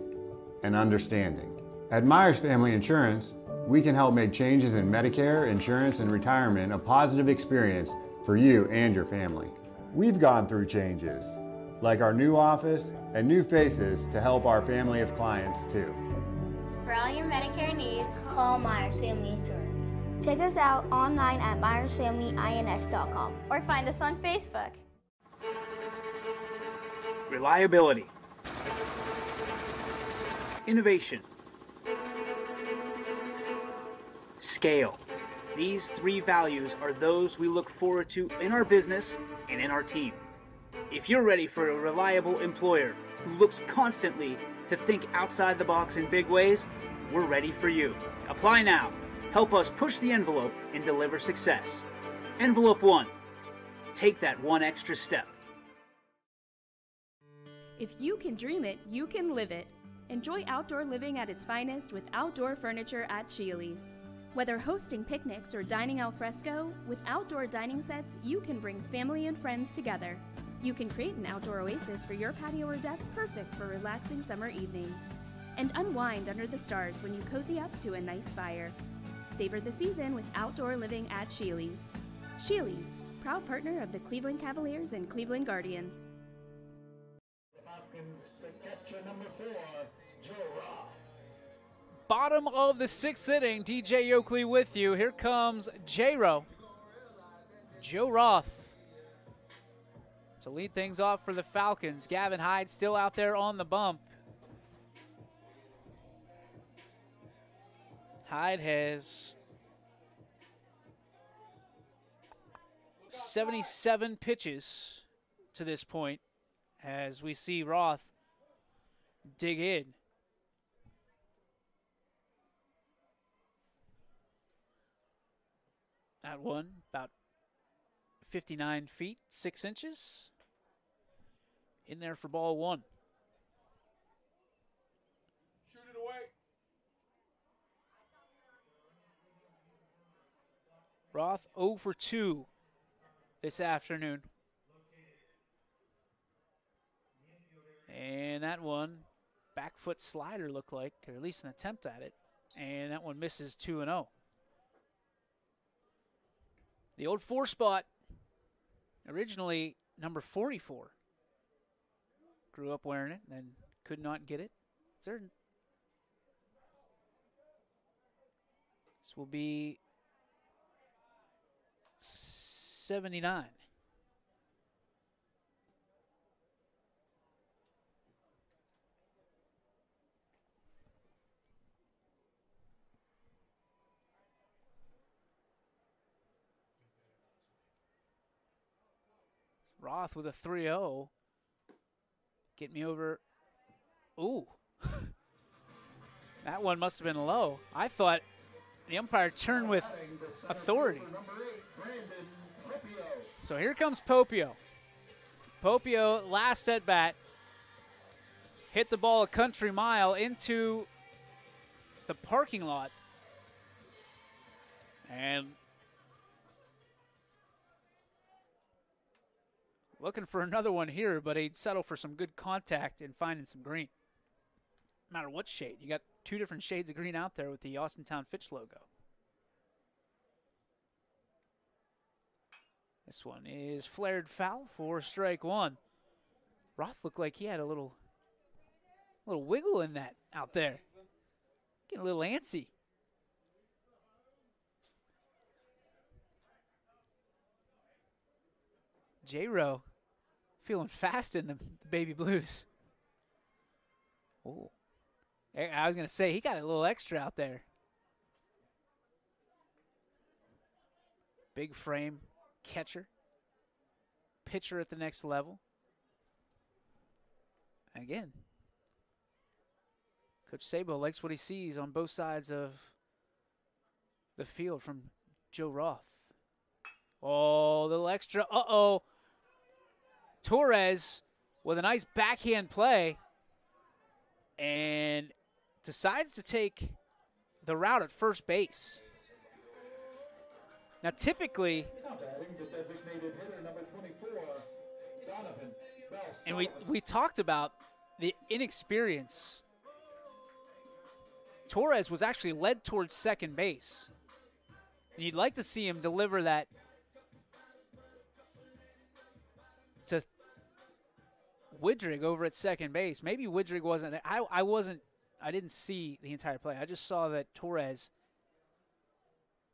and understanding. At Myers Family Insurance, we can help make changes in Medicare, insurance, and retirement a positive experience for you and your family. We've gone through changes, like our new office and new faces to help our family of clients too. For all your Medicare needs, call Myers Family Insurance. Check us out online at myersfamilyins.com or find us on Facebook. Reliability, innovation, scale. These three values are those we look forward to in our business and in our team. If you're ready for a reliable employer who looks constantly to think outside the box in big ways, we're ready for you. Apply now. Help us push the envelope and deliver success. Envelope 1. Take that one extra step. If you can dream it, you can live it. Enjoy outdoor living at its finest with outdoor furniture at Sheely's. Whether hosting picnics or dining al fresco, with outdoor dining sets, you can bring family and friends together. You can create an outdoor oasis for your patio or deck perfect for relaxing summer evenings. And unwind under the stars when you cozy up to a nice fire. Savor the season with outdoor living at Sheely's. Sheely's, proud partner of the Cleveland Cavaliers and Cleveland Guardians. Bottom of the sixth inning, DJ Yokley with you. Here comes J-Ro. Joe Roth to lead things off for the Falcons. Gavin Hyde still out there on the bump. Hyde has 77 pitches to this point as we see Roth dig in. That one, about 59 feet, 6 inches. In there for ball one. Shoot it away. Roth 0 for 2 this afternoon. And that one, back foot slider looked like, or at least an attempt at it. And that one misses 2 and 0. The old four spot, originally number 44. Grew up wearing it and then could not get it. There. This will be 79. Roth with a 3 0. Get me over. Ooh. that one must have been low. I thought the umpire turned with authority. So here comes Popio. Popio, last at bat, hit the ball a country mile into the parking lot. And looking for another one here, but he'd settle for some good contact and finding some green. No matter what shade. You got two different shades of green out there with the Austintown Fitch logo. This one is flared foul for strike one. Roth looked like he had a little, little wiggle in that out there. Getting a little antsy. J Row feeling fast in the, the baby blues. Oh. I was going to say, he got a little extra out there. Big frame catcher, pitcher at the next level. Again, Coach Sabo likes what he sees on both sides of the field from Joe Roth. Oh, little extra. Uh oh. Torres with a nice backhand play and decides to take the route at first base. Now, typically, and we, we talked about the inexperience. Torres was actually led towards second base. And you'd like to see him deliver that Widrig over at second base. Maybe Widrig wasn't. I, I wasn't. I didn't see the entire play. I just saw that Torres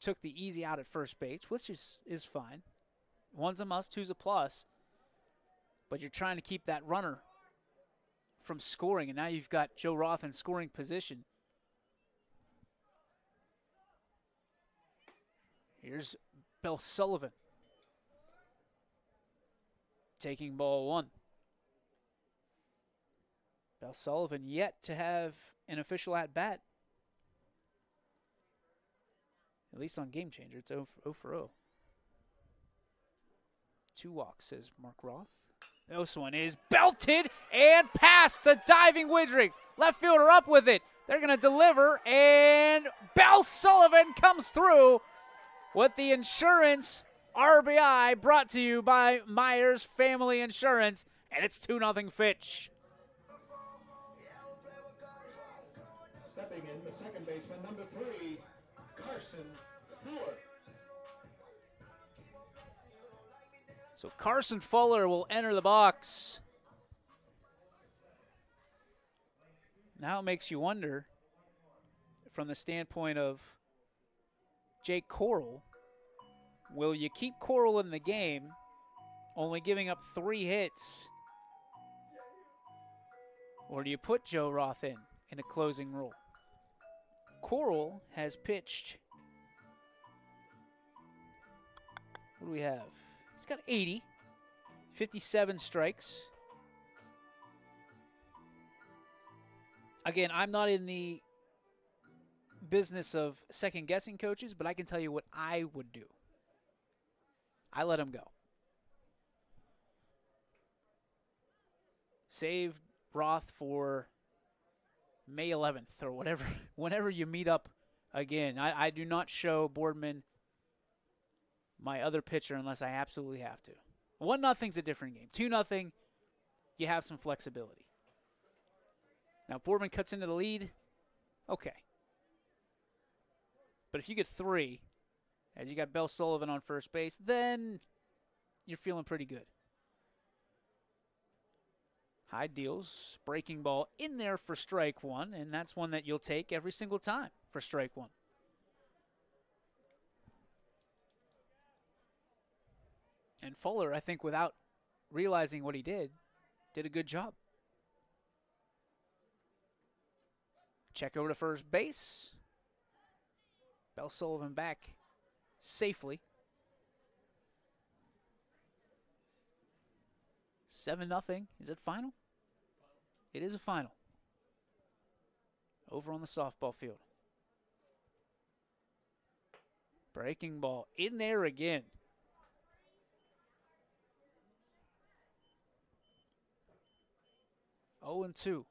took the easy out at first base, which is is fine. One's a must, two's a plus. But you're trying to keep that runner from scoring, and now you've got Joe Roth in scoring position. Here's Bill Sullivan taking ball one. Bell Sullivan yet to have an official at bat. At least on Game Changer, it's 0 for 0. Two walks, says Mark Roth. This one is belted and past the diving Widrig. Left fielder up with it. They're going to deliver, and Bell Sullivan comes through with the insurance RBI brought to you by Myers Family Insurance, and it's 2 0 Fitch. The second baseman, number three, Carson Fuller. So Carson Fuller will enter the box. Now it makes you wonder from the standpoint of Jake Coral, will you keep Coral in the game, only giving up three hits? Or do you put Joe Roth in in a closing role? Coral has pitched. What do we have? He's got 80, 57 strikes. Again, I'm not in the business of second guessing coaches, but I can tell you what I would do. I let him go. Save Roth for May 11th or whatever, whenever you meet up again. I, I do not show Boardman my other pitcher unless I absolutely have to. One nothing's a different game. Two nothing, you have some flexibility. Now Boardman cuts into the lead. Okay. But if you get three, as you got Bell Sullivan on first base, then you're feeling pretty good. Hyde deals, breaking ball in there for strike one, and that's one that you'll take every single time for strike one. And Fuller, I think, without realizing what he did, did a good job. Check over to first base. Bell Sullivan back safely. 7 nothing. Is it final? It is a final. Over on the softball field. Breaking ball in there again. Oh and 2.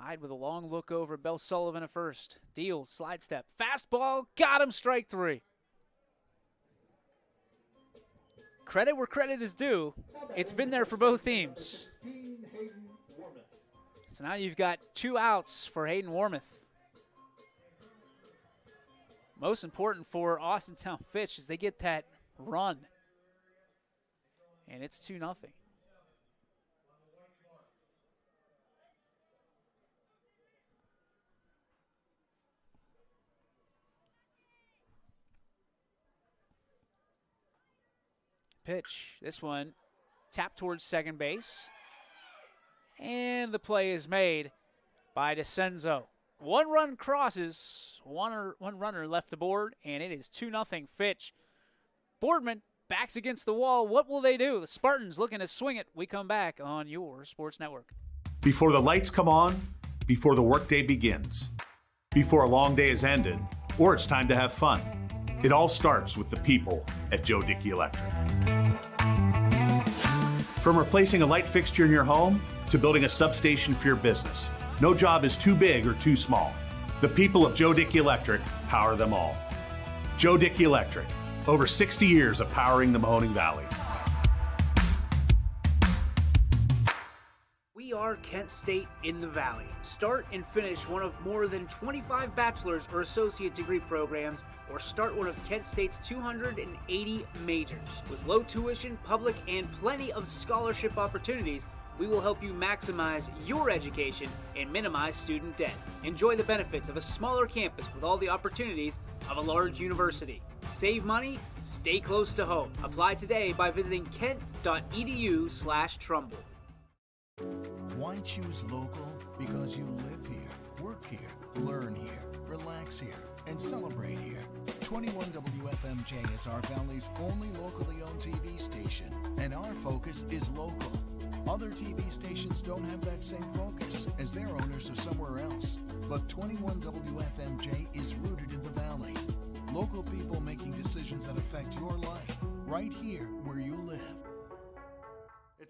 Hyde with a long look over Bell Sullivan at first. Deal, slide step, fastball, got him, strike three. credit where credit is due. It's been there for both teams. So now you've got two outs for Hayden Warmoth. Most important for Austintown Fitch is they get that run. And it's 2 nothing. Pitch. This one tapped towards second base. And the play is made by DeCenzo. One run crosses, one, one runner left aboard, and it is 2 0 Fitch. Boardman backs against the wall. What will they do? The Spartans looking to swing it. We come back on your sports network. Before the lights come on, before the workday begins, before a long day is ended, or it's time to have fun. It all starts with the people at Joe Dickey Electric. From replacing a light fixture in your home to building a substation for your business, no job is too big or too small. The people of Joe Dickey Electric power them all. Joe Dickey Electric, over 60 years of powering the Mahoning Valley. We are Kent State in the Valley. Start and finish one of more than 25 bachelor's or associate degree programs, or start one of Kent State's 280 majors. With low tuition, public, and plenty of scholarship opportunities, we will help you maximize your education and minimize student debt. Enjoy the benefits of a smaller campus with all the opportunities of a large university. Save money, stay close to home. Apply today by visiting kent.edu slash Trumbull. Why choose local? Because you live here, work here, learn here, relax here, and celebrate here. 21 WFMJ is our Valley's only locally owned TV station, and our focus is local. Other TV stations don't have that same focus, as their owners are somewhere else. But 21 WFMJ is rooted in the Valley. Local people making decisions that affect your life, right here where you live.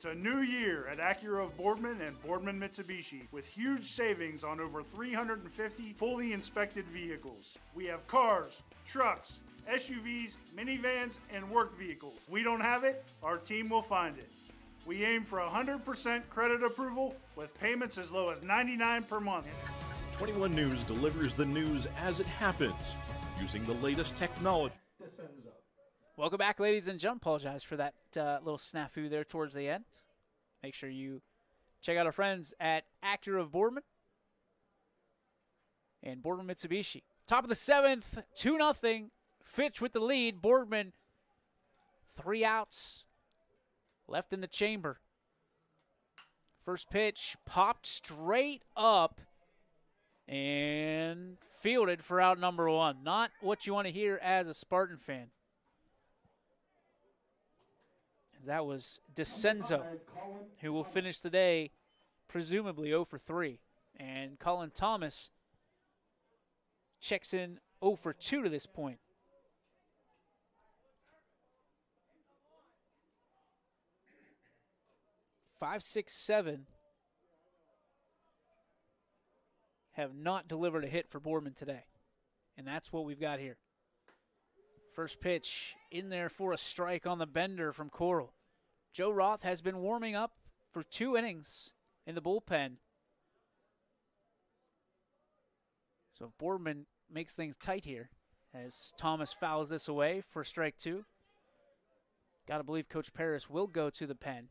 It's a new year at Acura of Boardman and Boardman Mitsubishi with huge savings on over 350 fully inspected vehicles. We have cars, trucks, SUVs, minivans, and work vehicles. We don't have it, our team will find it. We aim for 100% credit approval with payments as low as 99 per month. 21 News delivers the news as it happens using the latest technology. Welcome back, ladies and gentlemen. Apologize for that uh, little snafu there towards the end. Make sure you check out our friends at Acura of Boardman and Boardman Mitsubishi. Top of the seventh, 2 nothing. Fitch with the lead. Boardman, three outs left in the chamber. First pitch popped straight up and fielded for out number one. Not what you want to hear as a Spartan fan. That was DeCenzo, who will finish the day presumably 0 for 3. And Colin Thomas checks in 0 for 2 to this point. Five, six, seven have not delivered a hit for Boardman today. And that's what we've got here. First pitch in there for a strike on the bender from Coral. Joe Roth has been warming up for two innings in the bullpen. So if Boardman makes things tight here, as Thomas fouls this away for strike two, got to believe Coach Paris will go to the pen.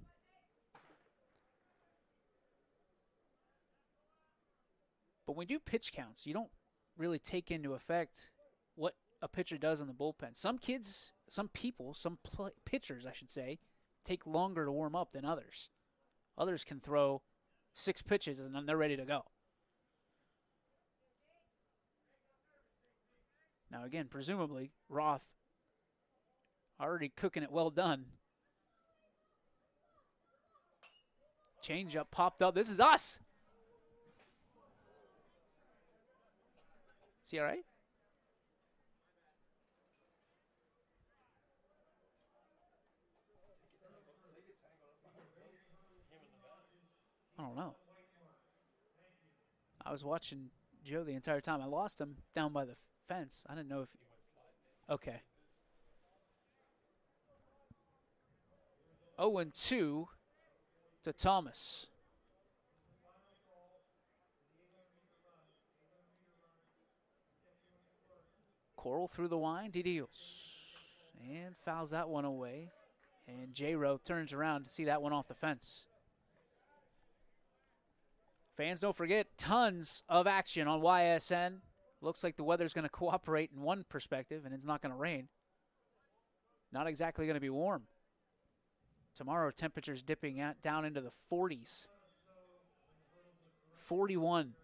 But when we do pitch counts, you don't really take into effect what a pitcher does in the bullpen. Some kids, some people, some pl- pitchers, I should say, take longer to warm up than others. Others can throw six pitches and then they're ready to go. Now, again, presumably, Roth already cooking it well done. Change up popped up. This is us. Is he all right? I don't know. I was watching Joe the entire time. I lost him down by the fence. I didn't know if. Okay. 0 2 to Thomas. Coral through the wind, he deals. And fouls that one away. And J turns around to see that one off the fence. Fans, don't forget, tons of action on YSN. Looks like the weather's going to cooperate in one perspective, and it's not going to rain. Not exactly going to be warm. Tomorrow, temperatures dipping out, down into the 40s. 41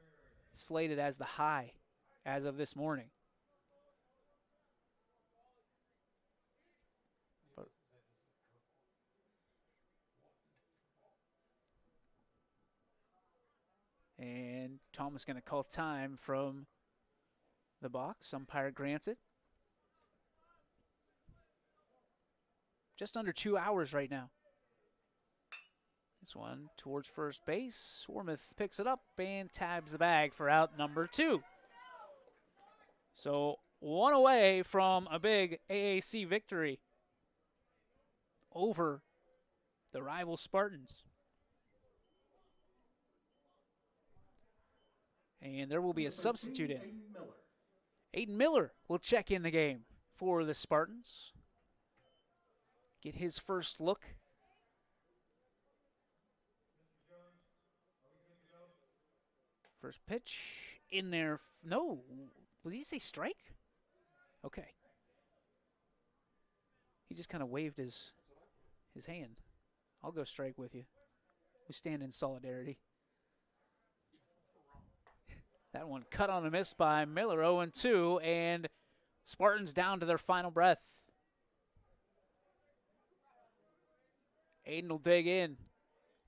slated as the high as of this morning. And Tom is going to call time from the box. Umpire grants it. Just under two hours right now. This one towards first base. Swarmouth picks it up and tabs the bag for out number two. So one away from a big AAC victory over the rival Spartans. And there will be a substitute in. Aiden Miller will check in the game for the Spartans. Get his first look. First pitch in there. No. Did he say strike? Okay. He just kind of waved his his hand. I'll go strike with you. We stand in solidarity. That one cut on a miss by Miller, 0 2, and Spartans down to their final breath. Aiden will dig in.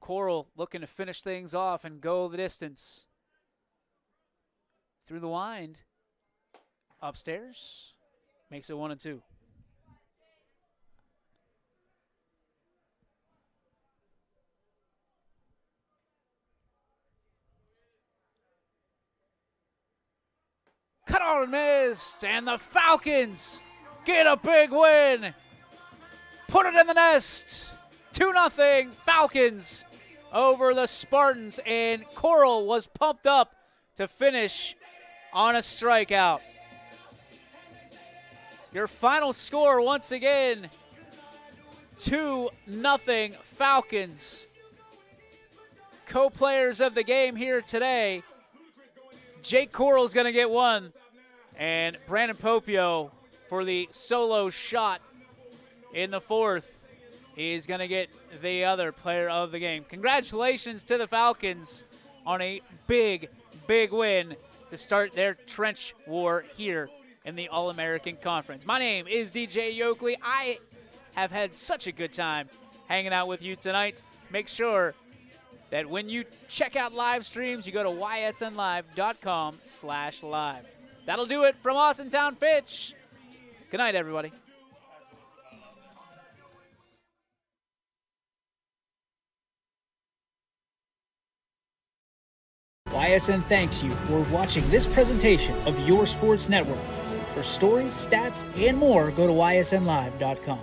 Coral looking to finish things off and go the distance. Through the wind. Upstairs. Makes it 1 and 2. Cut and missed. And the Falcons get a big win. Put it in the nest. 2 0 Falcons over the Spartans. And Coral was pumped up to finish on a strikeout. Your final score once again 2 0 Falcons. Co players of the game here today. Jake Coral's going to get one. And Brandon Popio for the solo shot in the fourth is going to get the other player of the game. Congratulations to the Falcons on a big, big win to start their trench war here in the All American Conference. My name is DJ Yokley. I have had such a good time hanging out with you tonight. Make sure that when you check out live streams, you go to ysnlive.com slash live. That'll do it from Austintown Fitch. Good night, everybody. YSN thanks you for watching this presentation of your sports network. For stories, stats, and more, go to ysnlive.com.